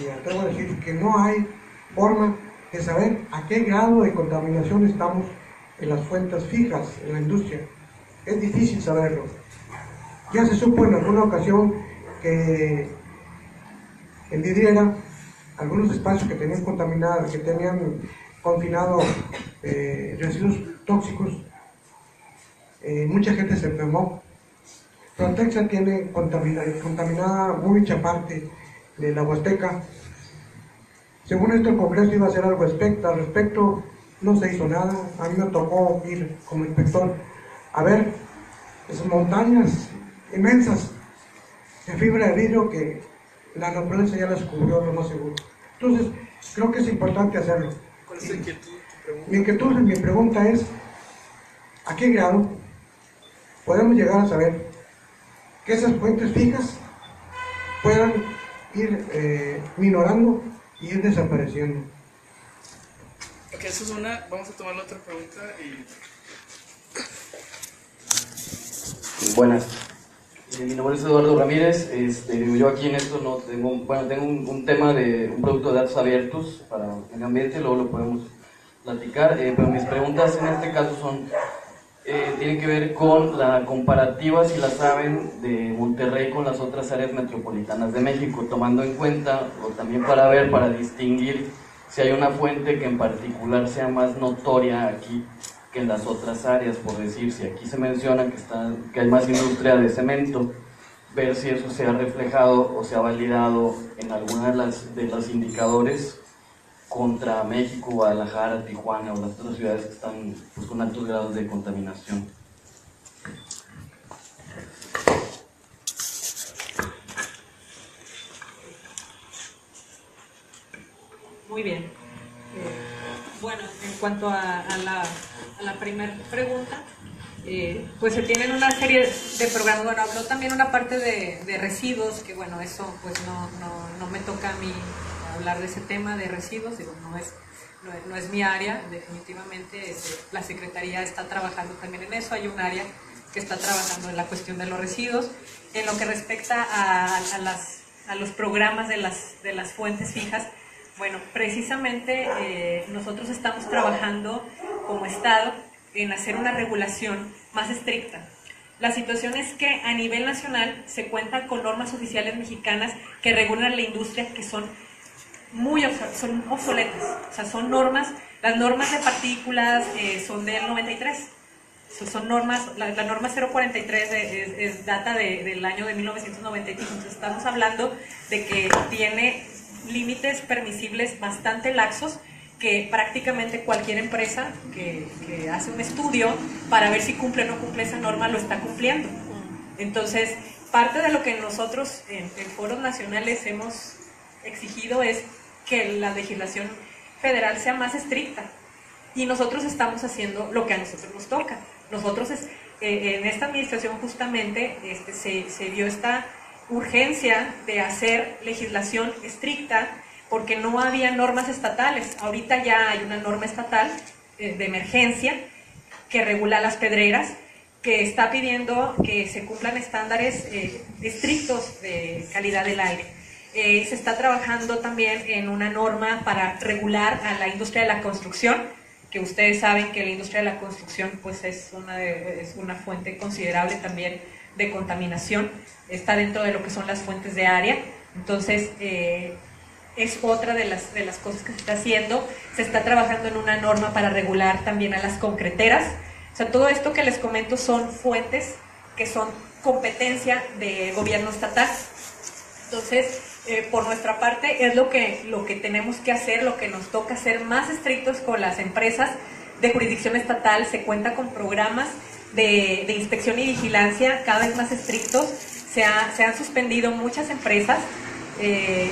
y atrevo a decir que no hay forma de saber a qué grado de contaminación estamos en las fuentes fijas en la industria. Es difícil saberlo. Ya se supo en alguna ocasión que en Vidriera, algunos espacios que tenían contaminados, que tenían confinado eh, residuos tóxicos, eh, mucha gente se enfermó. Frontexa tiene contaminada, contaminada mucha parte de la Huasteca. Según esto, el Congreso iba a hacer algo al respecto, no se hizo nada. A mí me tocó ir como inspector a ver esas montañas inmensas de fibra de vidrio que la naturaleza ya las cubrió lo más seguro. Entonces, creo que es importante hacerlo. ¿Cuál es la inquietud? Mi inquietud, mi pregunta es, ¿a qué grado podemos llegar a saber que esas fuentes fijas puedan ir eh, minorando y ir desapareciendo? Ok, eso es una. Vamos a tomar la otra pregunta y. Buenas. Eh, Mi nombre es Eduardo Ramírez. Este, yo aquí en esto no tengo, bueno, tengo un, tema de un producto de datos abiertos para el ambiente, luego lo podemos platicar. eh, pero mis preguntas en este caso son, eh, tienen que ver con la comparativa, si la saben, de Monterrey con las otras áreas metropolitanas de México, tomando en cuenta, o también para ver, para distinguir si hay una fuente que en particular sea más notoria aquí que en las otras áreas, por decir, si aquí se menciona que, está, que hay más industria de cemento, ver si eso se ha reflejado o se ha validado en alguna de las de los indicadores contra México, Guadalajara, Tijuana o las otras ciudades que están pues, con altos grados de contaminación. Muy bien. Eh, bueno, en cuanto a, a la, a la primera pregunta, eh, pues se tienen una serie de programas. Bueno, habló también una parte de, de residuos, que bueno, eso pues no, no, me toca a mí hablar de ese tema de residuos, digo, no es, no no es mi área, definitivamente este, la Secretaría está trabajando también en eso, hay un área que está trabajando en la cuestión de los residuos. En lo que respecta a, a las a los programas de las, de las fuentes fijas, bueno, precisamente eh, nosotros estamos trabajando como Estado en hacer una regulación más estricta. La situación es que a nivel nacional se cuenta con normas oficiales mexicanas que regulan la industria que son muy son obsoletas. O sea, son normas, las normas de partículas eh, son del 93. Son normas, la, norma 043 es, data del año de 1995. Entonces estamos hablando de que tiene límites permisibles bastante laxos que prácticamente cualquier empresa que, hace un estudio para ver si cumple o no cumple esa norma lo está cumpliendo. Entonces, parte de lo que nosotros en, en foros nacionales hemos exigido es que la legislación federal sea más estricta. Y nosotros estamos haciendo lo que a nosotros nos toca. Nosotros es, eh, en esta administración justamente este, se, se vio esta urgencia de hacer legislación estricta porque no había normas estatales. Ahorita ya hay una norma estatal eh, de emergencia que regula las pedreras, que está pidiendo que se cumplan estándares eh, estrictos de calidad del aire. Eh, se está trabajando también en una norma para regular a la industria de la construcción, que ustedes saben que la industria de la construcción pues es una, es una fuente considerable también de contaminación, está dentro de lo que son las fuentes de área, entonces es otra de las, de las cosas que se está haciendo, se está trabajando en una norma para regular también a las concreteras, o sea, todo esto que les comento son fuentes que son competencia de gobierno estatal. Entonces, eh, por nuestra parte es lo que, lo que tenemos que hacer, lo que nos toca ser más estrictos con las empresas de jurisdicción estatal. Se cuenta con programas de, inspección y vigilancia cada vez más estrictos. Se, se han suspendido muchas empresas. Eh,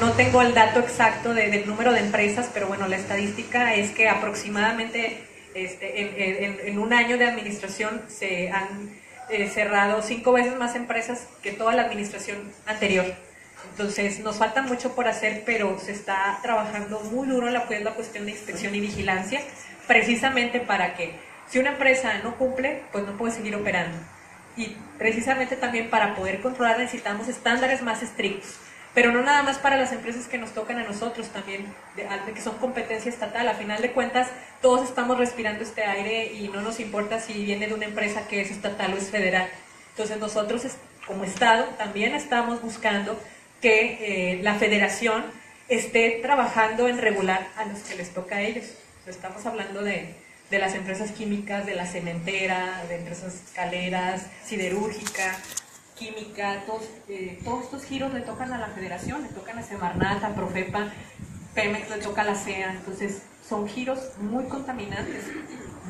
no tengo el dato exacto del número de empresas, pero bueno, la estadística es que aproximadamente este, en, un año de administración se han eh, cerrado cinco veces más empresas que toda la administración anterior. Entonces, nos falta mucho por hacer, pero se está trabajando muy duro en la, la cuestión de inspección y vigilancia, precisamente para que si una empresa no cumple, pues no puede seguir operando. Y precisamente también para poder controlar necesitamos estándares más estrictos, pero no nada más para las empresas que nos tocan a nosotros también, de, que son competencia estatal. A final de cuentas, todos estamos respirando este aire y no nos importa si viene de una empresa que es estatal o es federal. Entonces nosotros como Estado también estamos buscando que eh, la federación esté trabajando en regular a los que les toca a ellos. Estamos hablando de, de las empresas químicas, de la cementera, de empresas caleras, siderúrgica, química, todos, eh, todos estos giros le tocan a la federación, le tocan a Semarnat, a Profepa, Pemex le toca a la CEA, entonces son giros muy contaminantes.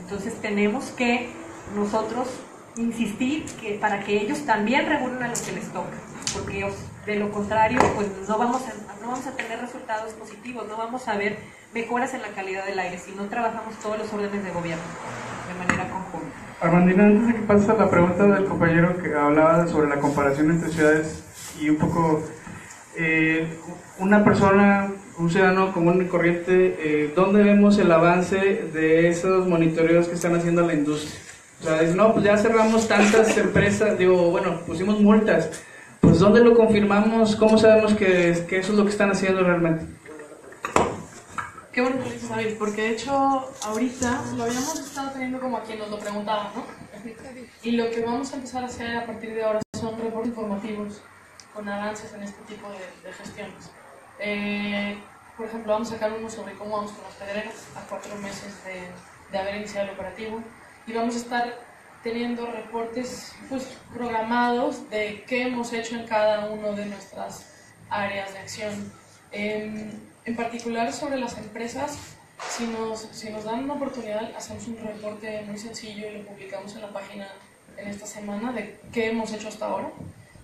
Entonces tenemos que nosotros insistir que para que ellos también regulen a los que les toca, porque de lo contrario, pues no vamos, a, no vamos a tener resultados positivos, no vamos a ver mejoras en la calidad del aire si no trabajamos todos los órdenes de gobierno de manera conjunta. Armandina, antes de que pase la pregunta del compañero que hablaba sobre la comparación entre ciudades y un poco eh, una persona, un ciudadano común y corriente, eh, ¿dónde vemos el avance de esos monitoreos que están haciendo la industria? O sea, es, no, pues ya cerramos tantas empresas, digo, bueno, pusimos multas, pues ¿dónde lo confirmamos? ¿Cómo sabemos que, eso es lo que están haciendo realmente? Qué bueno que lo dices, porque de hecho ahorita lo habíamos estado teniendo como a quien nos lo preguntaba, ¿no? Y lo que vamos a empezar a hacer a partir de ahora son reportes informativos con avances en este tipo de, gestiones. Eh, por ejemplo, vamos a sacar uno sobre cómo vamos con las pedreras a cuatro meses de, de haber iniciado el operativo y vamos a estar teniendo reportes pues, programados de qué hemos hecho en cada una de nuestras áreas de acción. En, en particular sobre las empresas, si nos, si nos dan una oportunidad, hacemos un reporte muy sencillo y lo publicamos en la página en esta semana de qué hemos hecho hasta ahora,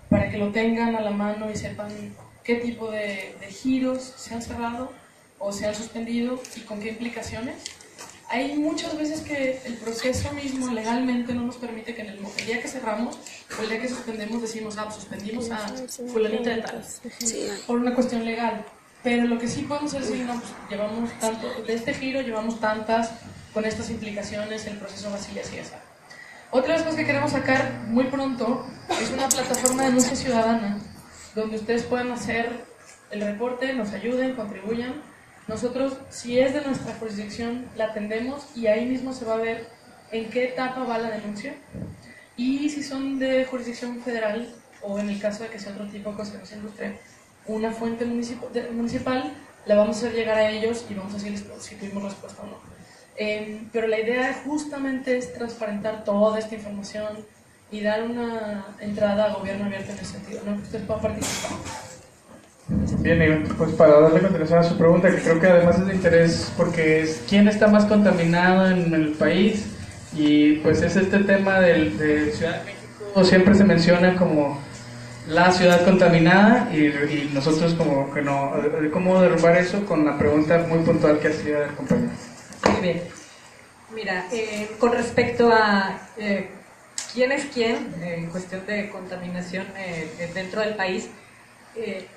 para que lo tengan a la mano y sepan qué tipo de, de giros se han cerrado o se han suspendido y con qué implicaciones. Hay muchas veces que el proceso mismo legalmente no nos permite que en el, día que cerramos o el día que suspendemos decimos, ah, suspendimos a fulanita de tal, por una cuestión legal. Pero lo que sí podemos decir, no, pues llevamos tanto, de este giro llevamos tantas, con estas implicaciones, el proceso va así así, así. Otra de las cosas que queremos sacar muy pronto es una plataforma de denuncia ciudadana donde ustedes puedan hacer el reporte, nos ayuden, contribuyan. Nosotros, si es de nuestra jurisdicción, la atendemos y ahí mismo se va a ver en qué etapa va la denuncia. Y si son de jurisdicción federal, o en el caso de que sea otro tipo de conservación industrial, una fuente municipal, la vamos a hacer llegar a ellos y vamos a decirles si tuvimos respuesta o no. Em, pero la idea justamente es transparentar toda esta información y dar una entrada a gobierno abierto en ese sentido, ¿no? que ustedes puedan participar. Bien, pues para darle continuación a su pregunta, que creo que además es de interés porque es quién está más contaminado en el país y pues es este tema del, de Ciudad de México, siempre se menciona como la ciudad contaminada y, nosotros como que no, ¿cómo derrubar eso con la pregunta muy puntual que hacía el compañero? Muy bien. Mira, eh, con respecto a eh, quién es quién eh, en cuestión de contaminación dentro del país, el,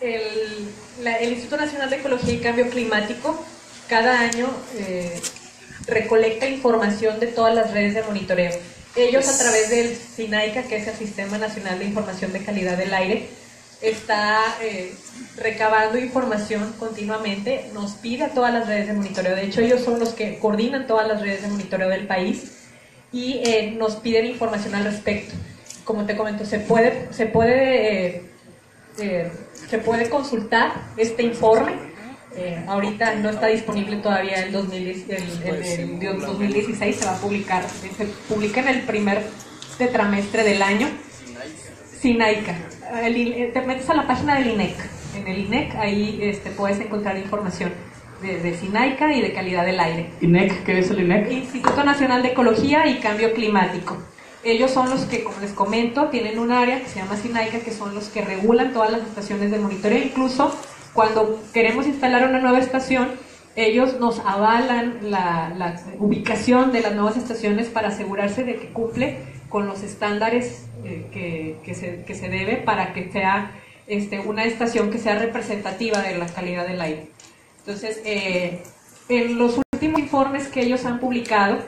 el, Instituto Nacional de Ecología y Cambio Climático cada año recolecta información de todas las redes de monitoreo. Ellos a través del SINAICA, que es el Sistema Nacional de Información de Calidad del Aire, está eh, recabando información continuamente, nos pide a todas las redes de monitoreo, de hecho ellos son los que coordinan todas las redes de monitoreo del país y eh, nos piden información al respecto. Como te comento, se puede, se puede, eh, se puede consultar este informe ahorita no está disponible todavía el, 2016, se va a publicar, se publica en el primer tetramestre del año. Sinaica. te metes a la página del INEC. En el INEC ahí este, puedes encontrar información de, de Sinaica y de calidad del aire. ¿INEC? ¿Qué es el INEC? Instituto Nacional de Ecología y Cambio Climático. Ellos son los que, como les comento, tienen un área que se llama Sinaica, que son los que regulan todas las estaciones de monitoreo, incluso cuando queremos instalar una nueva estación, ellos nos avalan la, ubicación de las nuevas estaciones para asegurarse de que cumple con los estándares eh, que, se, debe para que sea este, una estación que sea representativa de la calidad del aire. Entonces, eh, en los últimos informes que ellos han publicado,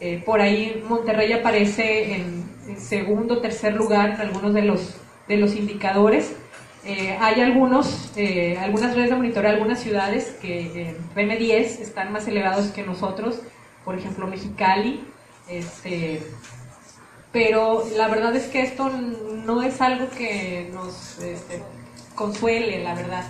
eh, por ahí Monterrey aparece en, en segundo, tercer lugar en algunos de los, de los indicadores. Eh, hay algunos, eh, algunas redes de monitoreo, algunas ciudades que en PM10 están más elevados que nosotros, por ejemplo Mexicali, este, pero la verdad es que esto no es algo que nos este, consuele, la verdad.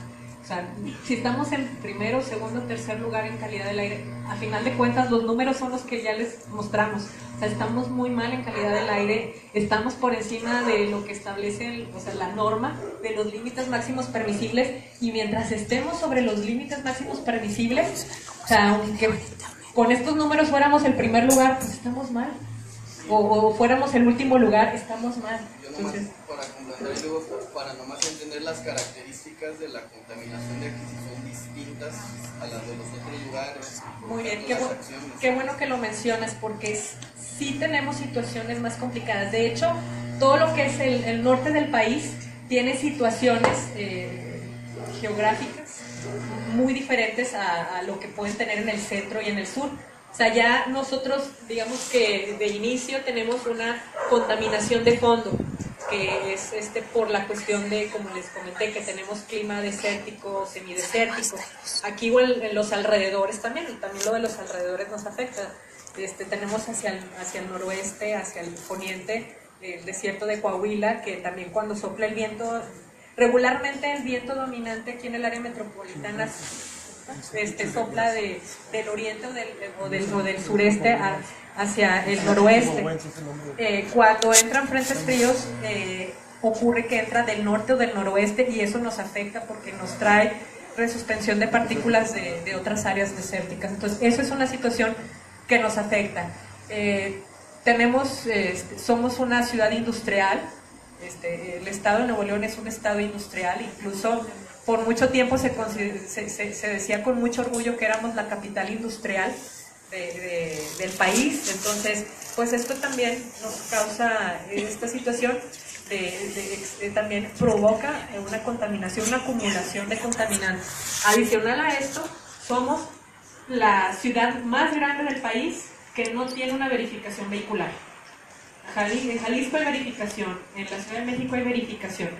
Si estamos en primero, segundo, tercer lugar en calidad del aire, a final de cuentas los números son los que ya les mostramos. O sea, estamos muy mal en calidad del aire, estamos por encima de lo que establece o sea, la norma de los límites máximos permisibles y mientras estemos sobre los límites máximos permisibles, o sea, aunque con estos números fuéramos el primer lugar, pues estamos mal. O, fuéramos el último lugar, estamos mal. Entonces, para complementar y luego para nomás entender las características de la contaminación de aquí si son distintas a las de los otros lugares. Muy bien, qué, qué, bueno que lo mencionas porque sí tenemos situaciones más complicadas. De hecho, todo lo que es el, norte del país tiene situaciones eh, geográficas muy diferentes a, a lo que pueden tener en el centro y en el sur. O sea, ya nosotros, digamos que de inicio tenemos una contaminación de fondo, que es este por la cuestión de, como les comenté, que tenemos clima desértico, semidesértico. Aquí igual en los alrededores también, también lo de los alrededores nos afecta. Este, tenemos hacia el, hacia el noroeste, hacia el poniente, el desierto de Coahuila, que también cuando sopla el viento, regularmente el viento dominante aquí en el área metropolitana este, sopla de, del oriente o del, o del, sureste hacia el noroeste. Eh, cuando entran frentes fríos, eh, ocurre que entra del norte o del noroeste y eso nos afecta porque nos trae resuspensión de partículas de, otras áreas desérticas. Entonces, eso es una situación que nos afecta. Eh, tenemos, este, somos una ciudad industrial, este, el estado de Nuevo León es un estado industrial, incluso por mucho tiempo se, se, decía con mucho orgullo que éramos la capital industrial del país, entonces pues esto también nos causa esta situación de, también provoca una contaminación, una acumulación de contaminantes. Adicional a esto, somos la ciudad más grande del país que no tiene una verificación vehicular. En Jalisco hay verificación, en la Ciudad de México hay verificación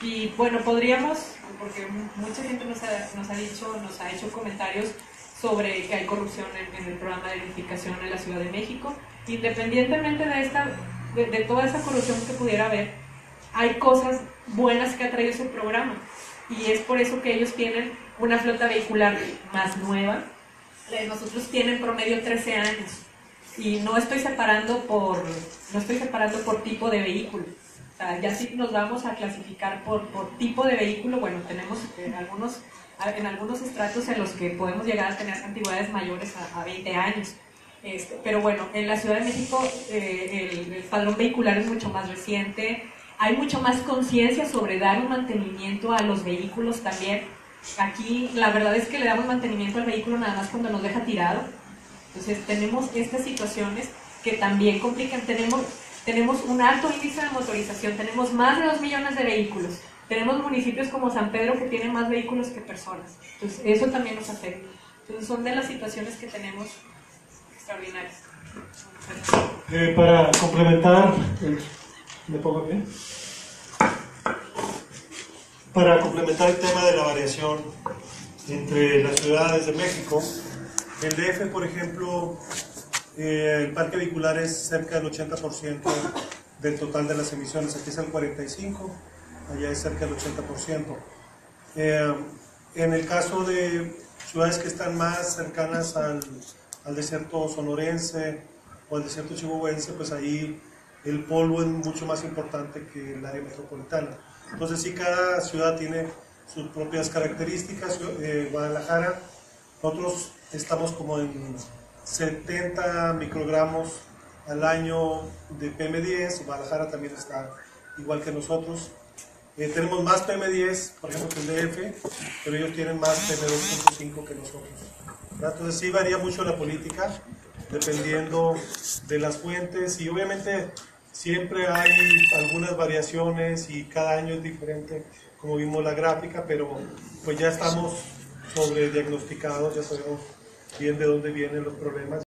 Y bueno, podríamos, porque mucha gente nos ha, nos ha dicho, nos ha hecho comentarios sobre que hay corrupción en, el programa de edificación en la Ciudad de México. Independientemente de, esta, de, toda esa corrupción que pudiera haber, hay cosas buenas que ha traído ese programa. Y es por eso que ellos tienen una flota vehicular más nueva. Nosotros tienen promedio 13 años. Y no estoy separando por, no estoy separando por tipo de vehículo. Sea, ya si nos vamos a clasificar por, por tipo de vehículo, bueno, tenemos en algunos, en algunos estratos en los que podemos llegar a tener antigüedades mayores a, 20 años. Este, pero bueno, en la Ciudad de México eh, el, el, padrón vehicular es mucho más reciente, hay mucho más conciencia sobre dar un mantenimiento a los vehículos también. Aquí la verdad es que le damos mantenimiento al vehículo nada más cuando nos deja tirado. Entonces tenemos estas situaciones que también complican. Tenemos, tenemos un alto índice de motorización, tenemos más de 2 millones de vehículos. Tenemos municipios como San Pedro que tienen más vehículos que personas. Entonces eso también nos afecta. Entonces son de las situaciones que tenemos extraordinarias. Eh, para complementar, ¿me pongo bien? Para complementar el tema de la variación entre las ciudades de México, el DF, por ejemplo, eh, el parque vehicular es cerca del 80% del total de las emisiones. Aquí es el 45%, allá es cerca del 80%. Eh, en el caso de ciudades que están más cercanas al, al desierto sonorense o al desierto chihuahuense, pues ahí el polvo es mucho más importante que el área metropolitana. Entonces sí, cada ciudad tiene sus propias características. Eh, Guadalajara, nosotros estamos como en 70 microgramos al año de PM10, Guadalajara también está igual que nosotros. Eh, tenemos más PM10, por ejemplo, que el DF, pero ellos tienen más PM2.5 que nosotros. Entonces sí varía mucho la política, dependiendo de las fuentes y obviamente Siempre hay algunas variaciones y cada año es diferente, como vimos la gráfica, pero pues ya estamos sobre diagnosticados, ya sabemos bien de dónde vienen los problemas.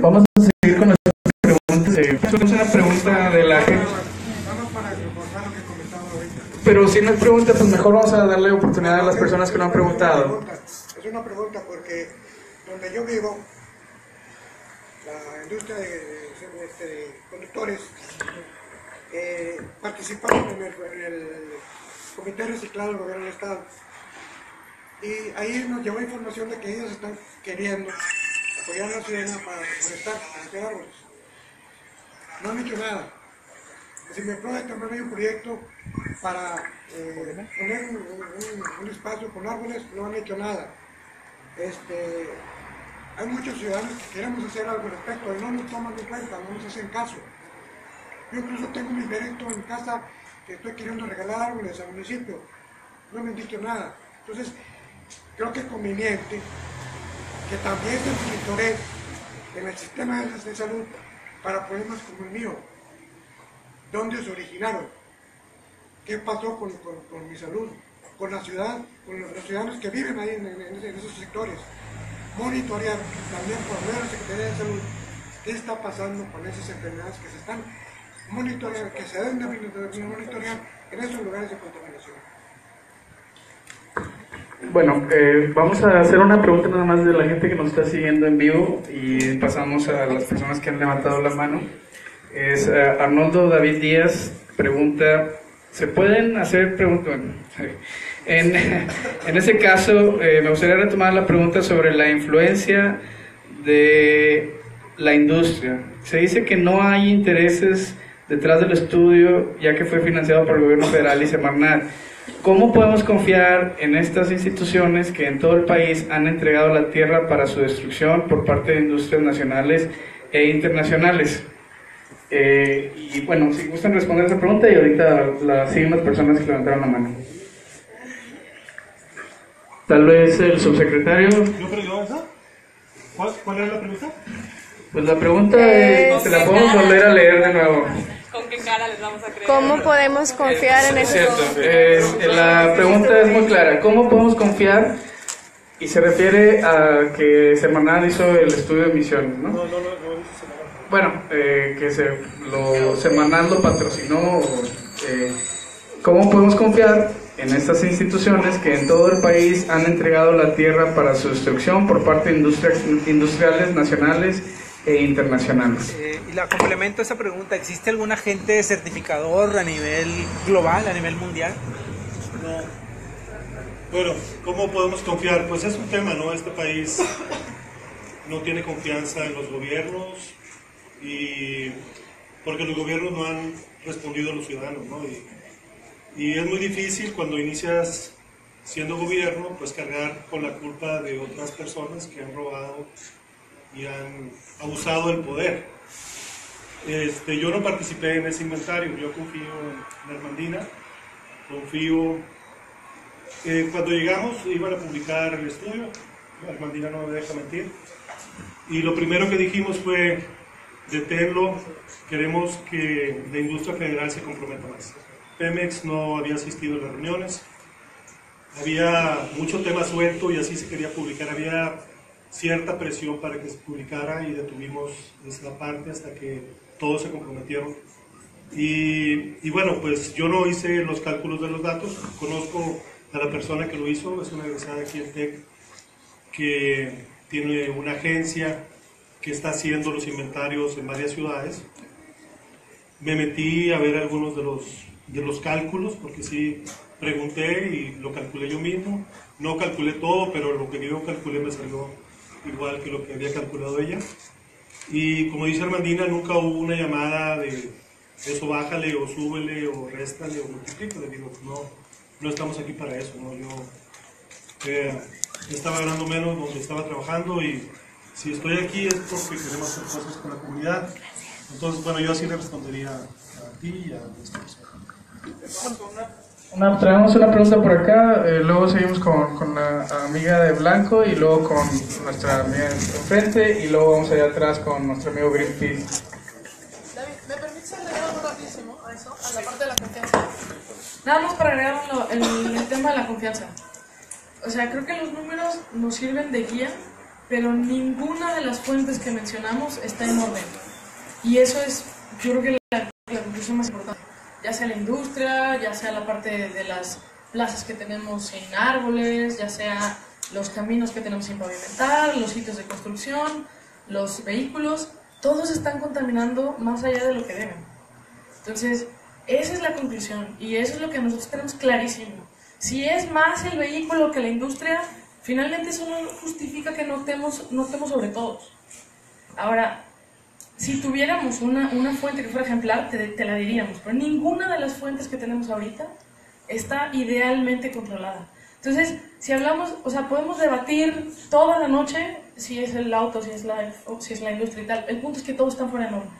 vamos a seguir con las preguntas. Es una pregunta de la gente. Pero si no hay pregunta, pues mejor vamos a darle oportunidad a las personas que no han preguntado. Es una pregunta porque donde yo vivo la industria de, este, conductores eh, participaron en el, Comité Reciclado del Gobierno del Estado. Y ahí nos llevó información de que ellos están queriendo apoyar a la ciudad para forestar, para árboles. No han hecho nada. Si me también hay un proyecto para eh, poner un, espacio con árboles, no han hecho nada. Este, hay muchos ciudadanos que queremos hacer algo al respecto no nos toman en cuenta, no nos hacen caso. Yo incluso tengo mi directo en casa que estoy queriendo regalar árboles al municipio. No me han dicho nada. Entonces, creo que es conveniente que también se monitoree en el sistema de salud para problemas como el mío. ¿Dónde se originaron? ¿Qué pasó con, mi salud? Con la ciudad, con los, ciudadanos que viven ahí en esos sectores monitorear también por medio de la Secretaría de Salud qué está pasando con esas enfermedades que se están monitoreando, que se deben de monitorear en esos lugares de contaminación. Bueno, eh, vamos a hacer una pregunta nada más de la gente que nos está siguiendo en vivo y pasamos a las personas que han levantado la mano. Es uh, Arnoldo David Díaz, pregunta, ¿se pueden hacer preguntas? En, en ese caso, eh, me gustaría retomar la pregunta sobre la influencia de la industria. Se dice que no hay intereses detrás del estudio, ya que fue financiado por el gobierno federal y Semarnat. ¿Cómo podemos confiar en estas instituciones que en todo el país han entregado la tierra para su destrucción por parte de industrias nacionales e internacionales? Eh, y bueno, si gustan responder esa pregunta y ahorita la siguen las personas que levantaron la mano. Tal vez el subsecretario. ¿Yo creo esa? ¿Cuál, ¿Cuál era la pregunta? Pues la pregunta es, se la podemos volver a leer de nuevo. ¿Con qué cara les vamos a creer? ¿Cómo podemos confiar en eso? Cierto, eh, la pregunta es muy clara. ¿Cómo podemos confiar? Y se refiere a que Semanal hizo el estudio de emisiones, ¿no? No, no, no, no, bueno, eh, que se, lo semanal lo patrocinó. eh, ¿Cómo podemos confiar en estas instituciones que en todo el país han entregado la tierra para su destrucción por parte de industrias, industriales nacionales e internacionales? Eh, y la complemento a esa pregunta, ¿existe algún agente certificador a nivel global, a nivel mundial? No. Bueno, ¿cómo podemos confiar? Pues es un tema, ¿no? Este país no tiene confianza en los gobiernos y porque los gobiernos no han respondido a los ciudadanos, ¿no? Y, y es muy difícil cuando inicias siendo gobierno, pues cargar con la culpa de otras personas que han robado y han abusado del poder. Este, yo no participé en ese inventario, yo confío en la Armandina, confío eh, cuando llegamos iban a publicar el estudio, Armandina no me deja mentir, y lo primero que dijimos fue, deténlo, queremos que la industria federal se comprometa más. Pemex no había asistido a las reuniones, había mucho tema suelto y así se quería publicar, había cierta presión para que se publicara y detuvimos esa parte hasta que todos se comprometieron. Y, bueno, pues yo no hice los cálculos de los datos, conozco a la persona que lo hizo, es una egresada aquí en TEC, que tiene una agencia que está haciendo los inventarios en varias ciudades. Me metí a ver algunos de los, de los cálculos, porque sí pregunté y lo calculé yo mismo. No calculé todo, pero lo que yo calculé me salió igual que lo que había calculado ella. Y como dice Armandina, nunca hubo una llamada de eso bájale o súbele o réstale o multiplica. Le digo, no, no estamos aquí para eso. ¿no? Yo eh, estaba ganando menos donde estaba trabajando y si estoy aquí es porque queremos hacer cosas con la comunidad. Entonces, bueno, yo así le respondería a ti y a esta persona. Una, traemos una pregunta por acá, eh, luego seguimos con, con la amiga de Blanco y luego con nuestra amiga enfrente y luego vamos allá atrás con nuestro amigo Greenpeace. David, ¿me permites agregar algo rapidísimo a eso, a la parte de la confianza? Nada más para agregar lo- el, el tema de la confianza. O sea, creo que los números nos sirven de guía, pero ninguna de las fuentes que mencionamos está en orden. Y eso es, yo creo que la, la conclusión más importante. Ya sea la industria, ya sea la parte de, las plazas que tenemos sin árboles, ya sea los caminos que tenemos sin pavimentar, los sitios de construcción, los vehículos, todos están contaminando más allá de lo que deben. Entonces, esa es la conclusión y eso es lo que nosotros tenemos clarísimo. Si es más el vehículo que la industria, finalmente eso no justifica que no estemos, no estemos sobre todos. Ahora, si tuviéramos una, una fuente que fuera ejemplar, te, la diríamos, pero ninguna de las fuentes que tenemos ahorita está idealmente controlada. Entonces, si hablamos, o sea, podemos debatir toda la noche si es el auto, si es la, si es la industria y tal. El punto es que todos están fuera de norma.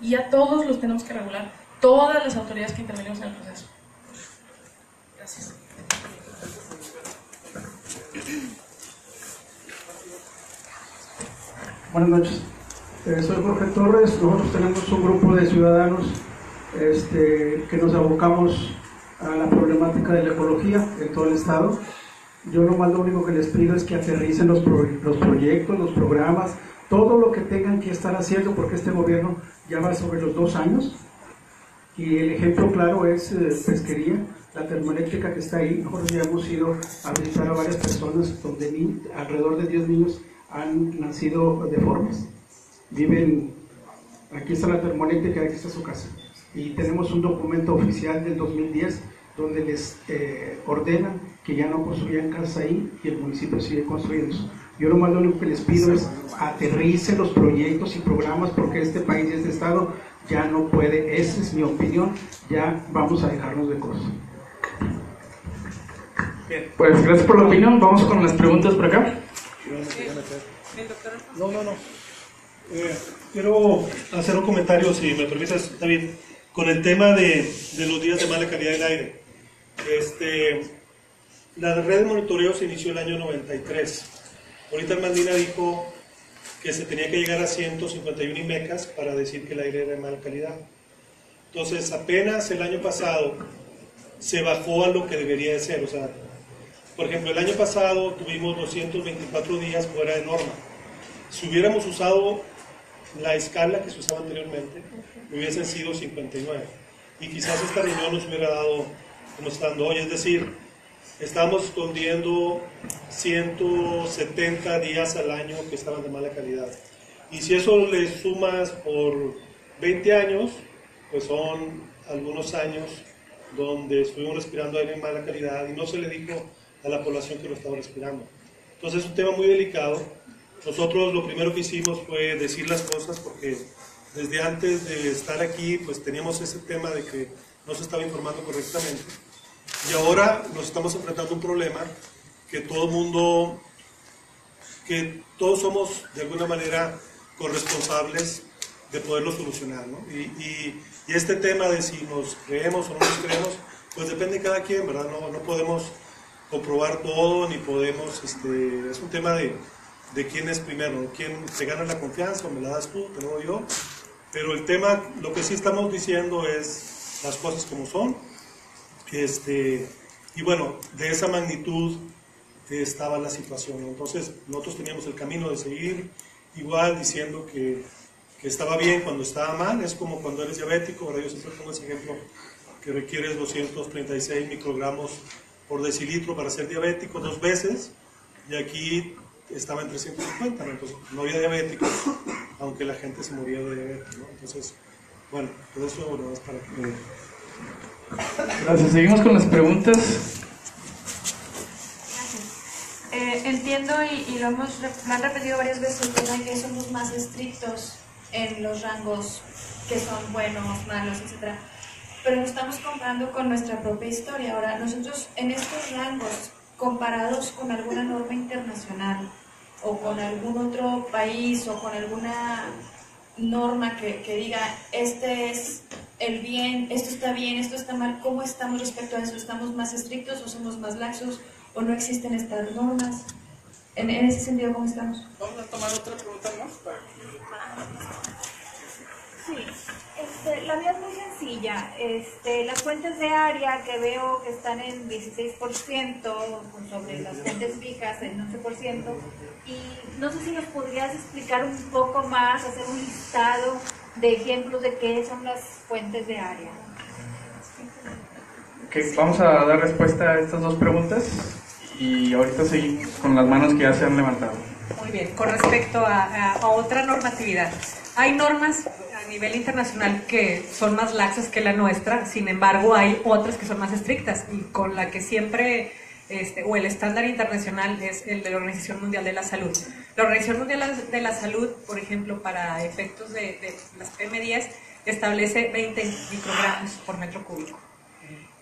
Y a todos los tenemos que regular, todas las autoridades que intervenimos en el proceso. Gracias. Buenas noches. Eh, soy Jorge Torres. Nosotros tenemos un grupo de ciudadanos este, que nos abocamos a la problemática de la ecología en todo el estado. Yo nomás lo único que les pido es que aterricen los, los proyectos, los programas, todo lo que tengan que estar haciendo, porque este gobierno ya va sobre los dos años. Y el ejemplo claro es eh, pesquería, la termoeléctrica que está ahí. Nosotros ya hemos ido a visitar a varias personas donde alrededor de 10 niños han nacido deformes. Viven, aquí está la termoeléctrica, aquí está su casa. Y tenemos un documento oficial del 2010 donde les eh, ordenan que ya no construyan casa ahí y el municipio sigue construyendo. Yo nomás lo único que les pido es aterricen los proyectos y programas porque este país y este estado ya no puede, esa es mi opinión, ya vamos a dejarnos de cosas. Pues gracias por la opinión, vamos con las preguntas por acá. No, no, no. Eh, quiero hacer un comentario, si me permites, David, con el tema de, de los días de mala calidad del aire. Este, la red de monitoreo se inició el año 93. Ahorita Armandina dijo que se tenía que llegar a 151 IMECAS para decir que el aire era de mala calidad. Entonces, apenas el año pasado se bajó a lo que debería de ser. O sea, por ejemplo, el año pasado tuvimos 224 días fuera de norma. Si hubiéramos usado la escala que se usaba anteriormente hubiesen sido 59. Y quizás esta reunión nos hubiera dado como estando hoy, es decir, estamos escondiendo 170 días al año que estaban de mala calidad. Y si eso le sumas por 20 años, pues son algunos años donde estuvimos respirando aire en mala calidad y no se le dijo a la población que lo estaba respirando. Entonces es un tema muy delicado. Nosotros lo primero que hicimos fue decir las cosas porque desde antes de estar aquí pues teníamos ese tema de que no se estaba informando correctamente. Y ahora nos estamos enfrentando a un problema que todo mundo, que todos somos de alguna manera corresponsables de poderlo solucionar. ¿no? Y, y, este tema de si nos creemos o no nos creemos, pues depende de cada quien, ¿verdad? No, no podemos comprobar todo, ni podemos, este, es un tema de, de quién es primero, quién te gana la confianza, me la das tú, te lo doy yo. Pero el tema, lo que sí estamos diciendo es las cosas como son. Este, y bueno, de esa magnitud estaba la situación. Entonces, nosotros teníamos el camino de seguir igual diciendo que, que, estaba bien cuando estaba mal. Es como cuando eres diabético. Ahora yo siempre pongo ese ejemplo que requieres 236 microgramos por decilitro para ser diabético dos veces. Y aquí estaba en 350, ¿no? entonces no había diabéticos, aunque la gente se moría de diabetes. ¿no? Entonces, bueno, todo eso bueno, es para que... Gracias. Seguimos con las preguntas. Eh, entiendo y, y, lo, hemos, lo han repetido varias veces, ¿verdad? que somos más estrictos en los rangos que son buenos, malos, etc. Pero nos estamos comparando con nuestra propia historia. Ahora, nosotros en estos rangos, comparados con alguna norma internacional o con algún otro país o con alguna norma que, que diga, este es el bien, esto está bien, esto está mal, ¿cómo estamos respecto a eso? ¿Estamos más estrictos o somos más laxos o no existen estas normas? En, en ese sentido, ¿cómo estamos? Vamos a tomar otra pregunta más para Sí, este, la mía es muy sencilla. Este, las fuentes de área que veo que están en 16% sobre las fuentes fijas en 11%, y no sé si nos podrías explicar un poco más, hacer un listado de ejemplos de qué son las fuentes de área. Okay, vamos a dar respuesta a estas dos preguntas y ahorita seguimos con las manos que ya se han levantado. Muy bien, con respecto a, a, a otra normatividad. Hay normas a nivel internacional que son más laxas que la nuestra, sin embargo hay otras que son más estrictas y con la que siempre, este, o el estándar internacional es el de la Organización Mundial de la Salud. La Organización Mundial de la Salud, por ejemplo, para efectos de, de las PM10, establece 20 microgramos por metro cúbico.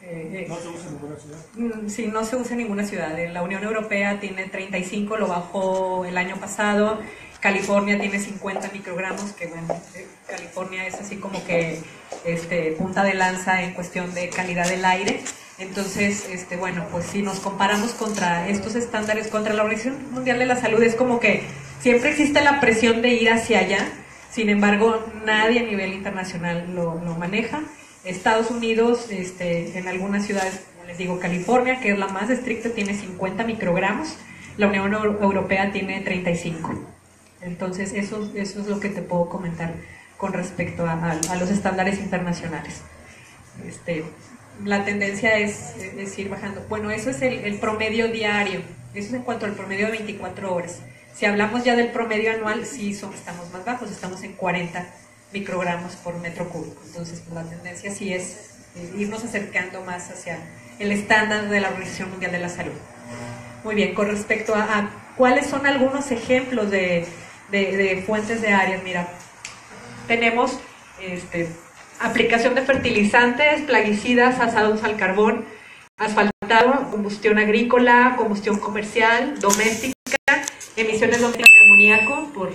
Eh, ¿No se usa en ninguna ciudad? Sí, no se usa en ninguna ciudad. La Unión Europea tiene 35, lo bajó el año pasado. California tiene 50 microgramos, que bueno, California es así como que este, punta de lanza en cuestión de calidad del aire. Entonces, este, bueno, pues si nos comparamos contra estos estándares, contra la Organización Mundial de la Salud, es como que siempre existe la presión de ir hacia allá, sin embargo, nadie a nivel internacional lo, lo maneja. Estados Unidos, este, en algunas ciudades, como les digo, California, que es la más estricta, tiene 50 microgramos, la Unión Europea tiene 35. Entonces, eso, eso es lo que te puedo comentar con respecto a, los estándares internacionales. Este, la tendencia es, es, ir bajando. Bueno, eso es el, promedio diario, eso es en cuanto al promedio de 24 horas. Si hablamos ya del promedio anual, sí son, estamos más bajos, estamos en 40 microgramos por metro cúbico. Entonces, pues, la tendencia sí es eh, irnos acercando más hacia el estándar de la Organización Mundial de la Salud. Muy bien, con respecto a cuáles son algunos ejemplos de, de, de, fuentes de áreas, mira, tenemos este, aplicación de fertilizantes, plaguicidas, asados al carbón, asfaltado, combustión agrícola, combustión comercial, doméstica, emisiones de amoníaco por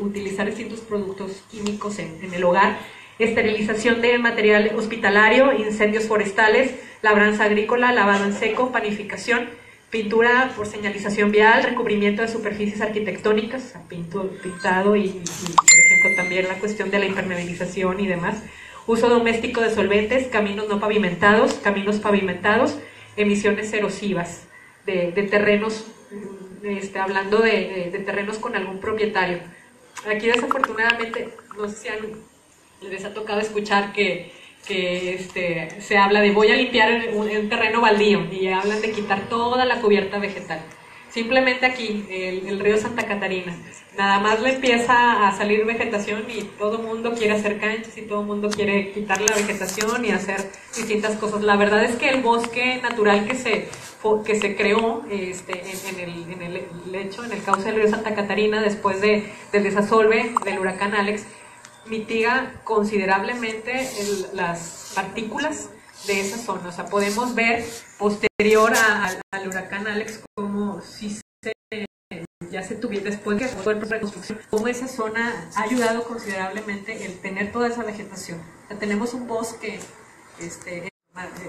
utilizar distintos productos químicos en, en, el hogar, esterilización de material hospitalario, incendios forestales, labranza agrícola, lavado en seco, panificación, pintura por señalización vial, recubrimiento de superficies arquitectónicas, pintado y, por ejemplo, también la cuestión de la impermeabilización y demás, uso doméstico de solventes, caminos no pavimentados, caminos pavimentados, emisiones erosivas de, terrenos este, hablando de, terrenos con algún propietario. Aquí desafortunadamente, no sé si han- les ha tocado escuchar que, que este, se habla de voy a limpiar un, un terreno baldío y hablan de quitar toda la cubierta vegetal. Simplemente aquí, el, el río Santa Catarina, nada más le empieza a salir vegetación y todo el mundo quiere hacer canchas y todo el mundo quiere quitar la vegetación y hacer distintas cosas. La verdad es que el bosque natural que se, que se creó este, en, en el, en el lecho, en el cauce del río Santa Catarina, después de, del desasolve del huracán Alex, mitiga considerablemente las partículas de esa zona. O sea, podemos ver posterior a- al- huracán Alex como si ya se tuviera después fue la reconstrucción, cómo esa zona ha ayudado considerablemente el tener toda esa vegetación. Tenemos un bosque, este,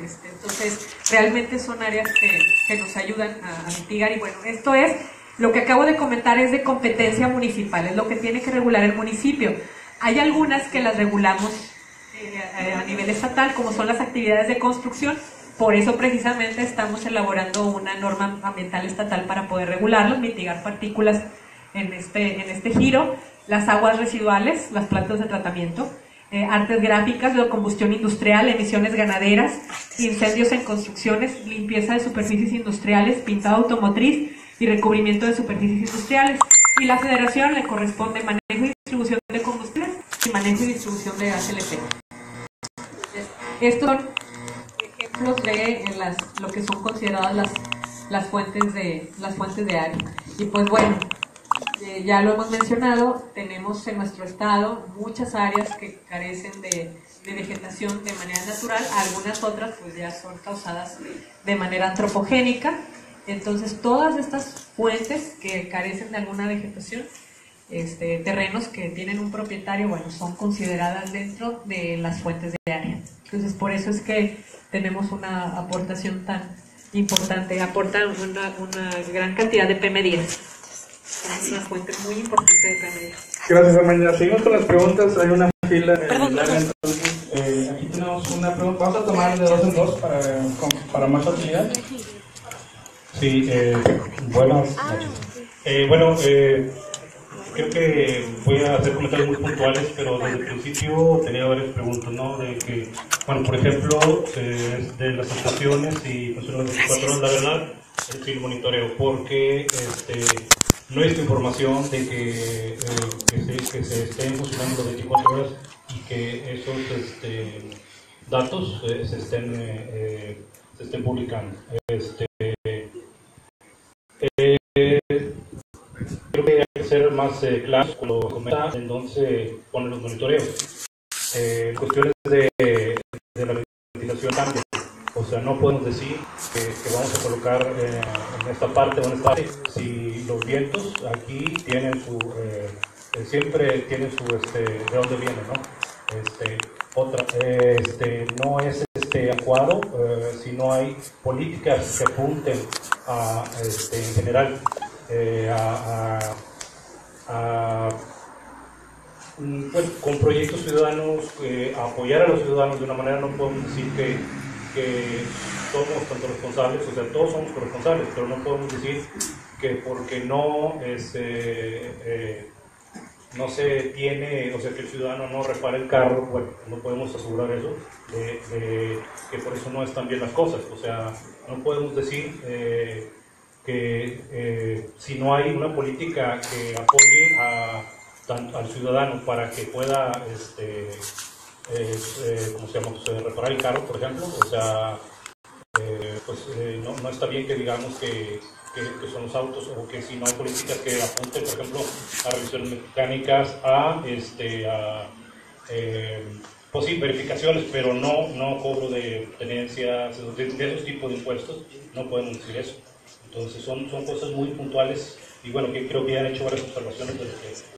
este, entonces realmente son áreas que, que nos ayudan a, a mitigar y bueno, esto es, lo que acabo de comentar es de competencia municipal, es lo que tiene que regular el municipio. Hay algunas que las regulamos eh, a nivel estatal, como son las actividades de construcción. Por eso precisamente estamos elaborando una norma ambiental estatal para poder regularlos, mitigar partículas en este, en este giro, las aguas residuales, las plantas de tratamiento, eh, artes gráficas, de combustión industrial, emisiones ganaderas, incendios en construcciones, limpieza de superficies industriales, pintado automotriz y recubrimiento de superficies industriales. Y la federación le corresponde manejo y distribución manejo y distribución de gas LP. Estos son ejemplos de las, lo que son consideradas las, las fuentes de las fuentes de área. Y pues bueno, eh, ya lo hemos mencionado, tenemos en nuestro estado muchas áreas que carecen de, de vegetación de manera natural, algunas otras pues ya son causadas de manera antropogénica. Entonces todas estas fuentes que carecen de alguna vegetación este, terrenos que tienen un propietario, bueno, son consideradas dentro de las fuentes de área. Entonces, por eso es que tenemos una aportación tan importante, aportan una, una gran cantidad de PM10. Es una fuente muy importante de PM10. Gracias, Armenia. Seguimos con las preguntas. Hay una fila en el área, entonces, eh, aquí tenemos una pregunta. Vamos a tomar de dos en dos para, para más facilidad. Sí, eh, buenas noches. Eh, bueno, eh, creo que voy a hacer comentarios muy puntuales, pero desde el principio tenía varias preguntas, ¿no? De que, bueno, por ejemplo, eh, de las estaciones y funcionan las 24 horas, la verdad, es el monitoreo, porque este, no esta información de que, eh, que, se, que se estén funcionando las 24 horas y que esos este, datos eh, se, estén, eh, eh, se estén publicando. Este, eh, creo que ser más eh, claros que comenta, en los monitoreos. Eh, cuestiones de, de la ventilación también. O sea, no podemos decir que, vamos a colocar eh, en esta parte o en esta parte si los vientos aquí tienen su, eh, eh, siempre tienen su, este, de dónde viene, ¿no? Este, otra, este, no es este adecuado eh, si no hay políticas que apunten a, este, en general a- mm, con proyectos ciudadanos, eh, apoyar a los ciudadanos de una manera, no podemos decir que, somos tanto responsables, o sea, todos somos corresponsables, pero no podemos decir que porque no este, eh, no se tiene, o sea, que el ciudadano no repara el carro, bueno, no podemos asegurar eso, de que por eso no están bien las cosas. O sea, no podemos decir eh, que eh, si no hay una política que apoye a, al ciudadano para que pueda, este, eh, ¿cómo se llama? Pues, eh, reparar el carro, por ejemplo, o sea, eh, pues eh, no, no está bien que digamos que, son los autos o que si no hay políticas que apunten, por ejemplo, a revisiones mecánicas, a, este, a pues sí, verificaciones, pero no, no cobro de tenencias, de, de esos tipos de impuestos, no podemos decir eso. Entonces son, son cosas muy puntuales y bueno, que creo que han hecho varias observaciones de lo que